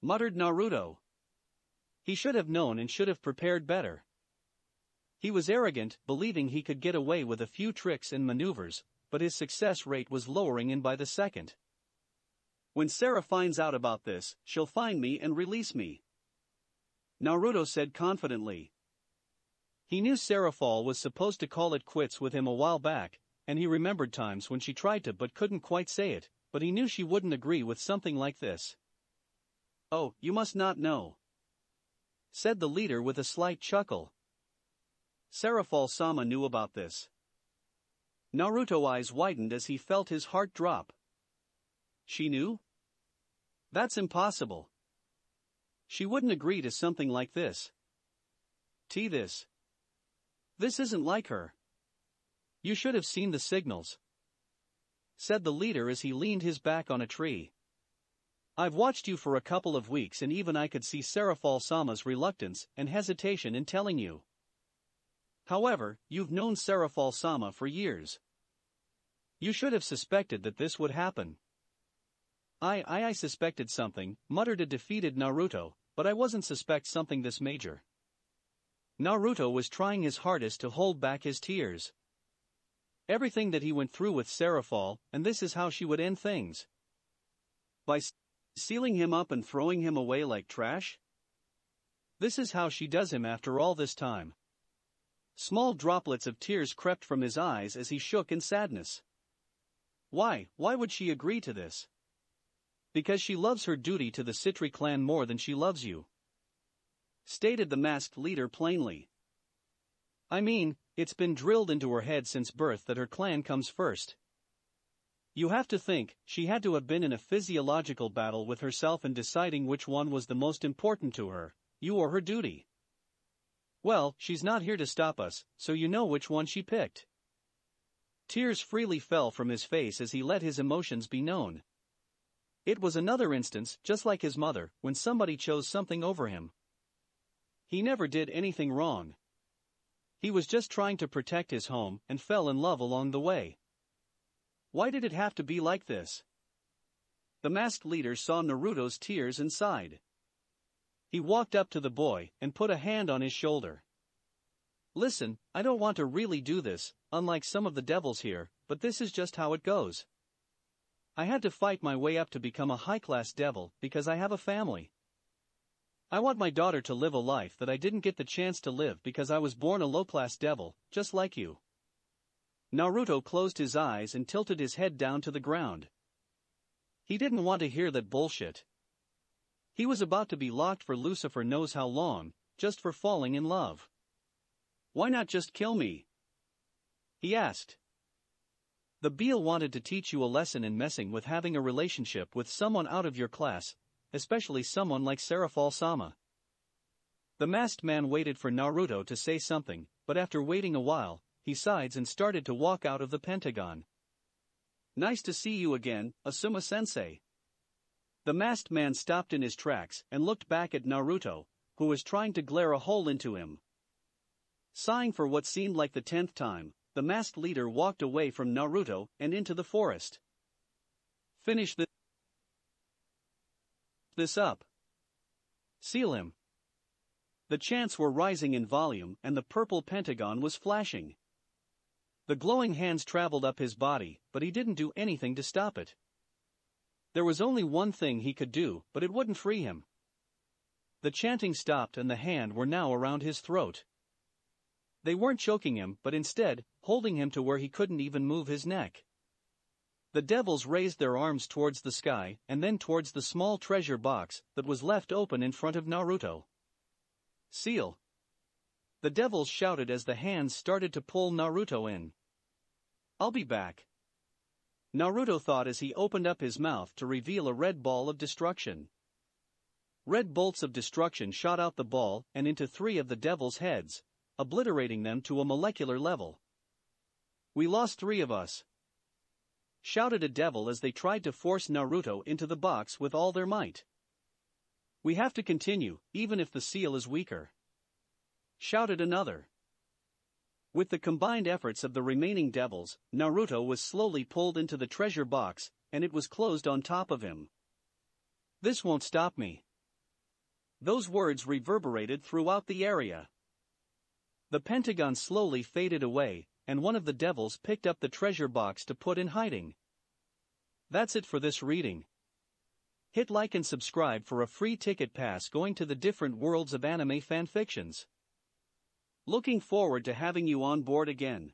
Muttered Naruto. He should have known and should have prepared better. He was arrogant, believing he could get away with a few tricks and maneuvers, but his success rate was lowering in by the second. When Sera finds out about this, she'll find me and release me. Naruto said confidently. He knew Serafall was supposed to call it quits with him a while back, and he remembered times when she tried to but couldn't quite say it, but he knew she wouldn't agree with something like this. Oh, you must not know. Said the leader with a slight chuckle. Serafall Sama knew about this. Naruto eyes widened as he felt his heart drop. She knew? That's impossible. She wouldn't agree to something like this. T this. This isn't like her. You should have seen the signals said the leader as he leaned his back on a tree. I've watched you for a couple of weeks and even I could see Serafall Sama's reluctance and hesitation in telling you. However, you've known Serafall Sama for years. You should have suspected that this would happen. I, I, I suspected something, muttered a defeated Naruto, but I wasn't suspect something this major. Naruto was trying his hardest to hold back his tears. Everything that he went through with Serafall, and this is how she would end things. By sealing him up and throwing him away like trash? This is how she does him after all this time. Small droplets of tears crept from his eyes as he shook in sadness. Why, why would she agree to this? Because she loves her duty to the Sitri clan more than she loves you. Stated the masked leader plainly. I mean, it's been drilled into her head since birth that her clan comes first. You have to think, she had to have been in a physiological battle with herself and deciding which one was the most important to her, you or her duty. Well, she's not here to stop us, so you know which one she picked. Tears freely fell from his face as he let his emotions be known. It was another instance, just like his mother, when somebody chose something over him. He never did anything wrong. He was just trying to protect his home and fell in love along the way. Why did it have to be like this? The masked leader saw Naruto's tears and sighed. He walked up to the boy and put a hand on his shoulder. Listen, I don't want to really do this, unlike some of the devils here, but this is just how it goes. I had to fight my way up to become a high class devil because I have a family. I want my daughter to live a life that I didn't get the chance to live because I was born a low class devil, just like you. Naruto closed his eyes and tilted his head down to the ground. He didn't want to hear that bullshit. He was about to be locked for Lucifer knows how long, just for falling in love. Why not just kill me? He asked. The Bael wanted to teach you a lesson in messing with having a relationship with someone out of your class, especially someone like Serafall Sama. The masked man waited for Naruto to say something, but after waiting a while, he sighed and started to walk out of the Pentagon. Nice to see you again, Asuma sensei. The masked man stopped in his tracks and looked back at Naruto, who was trying to glare a hole into him. Sighing for what seemed like the tenth time, the masked leader walked away from Naruto and into the forest. Finish this, this up. Seal him. The chants were rising in volume and the purple pentagon was flashing. The glowing hands traveled up his body, but he didn't do anything to stop it. There was only one thing he could do, but it wouldn't free him. The chanting stopped and the hand were now around his throat. They weren't choking him, but instead, holding him to where he couldn't even move his neck. The devils raised their arms towards the sky and then towards the small treasure box that was left open in front of Naruto. Seal. The devils shouted as the hands started to pull Naruto in. I'll be back. Naruto thought as he opened up his mouth to reveal a red ball of destruction. Red bolts of destruction shot out the ball and into three of the devil's heads, obliterating them to a molecular level. We lost three of us. Shouted a devil as they tried to force Naruto into the box with all their might. We have to continue, even if the seal is weaker. Shouted another. With the combined efforts of the remaining devils, Naruto was slowly pulled into the treasure box, and it was closed on top of him. This won't stop me. Those words reverberated throughout the area. The pentagon slowly faded away, and one of the devils picked up the treasure box to put in hiding. That's it for this reading. Hit like and subscribe for a free ticket pass going to the different worlds of anime fanfictions. Looking forward to having you on board again.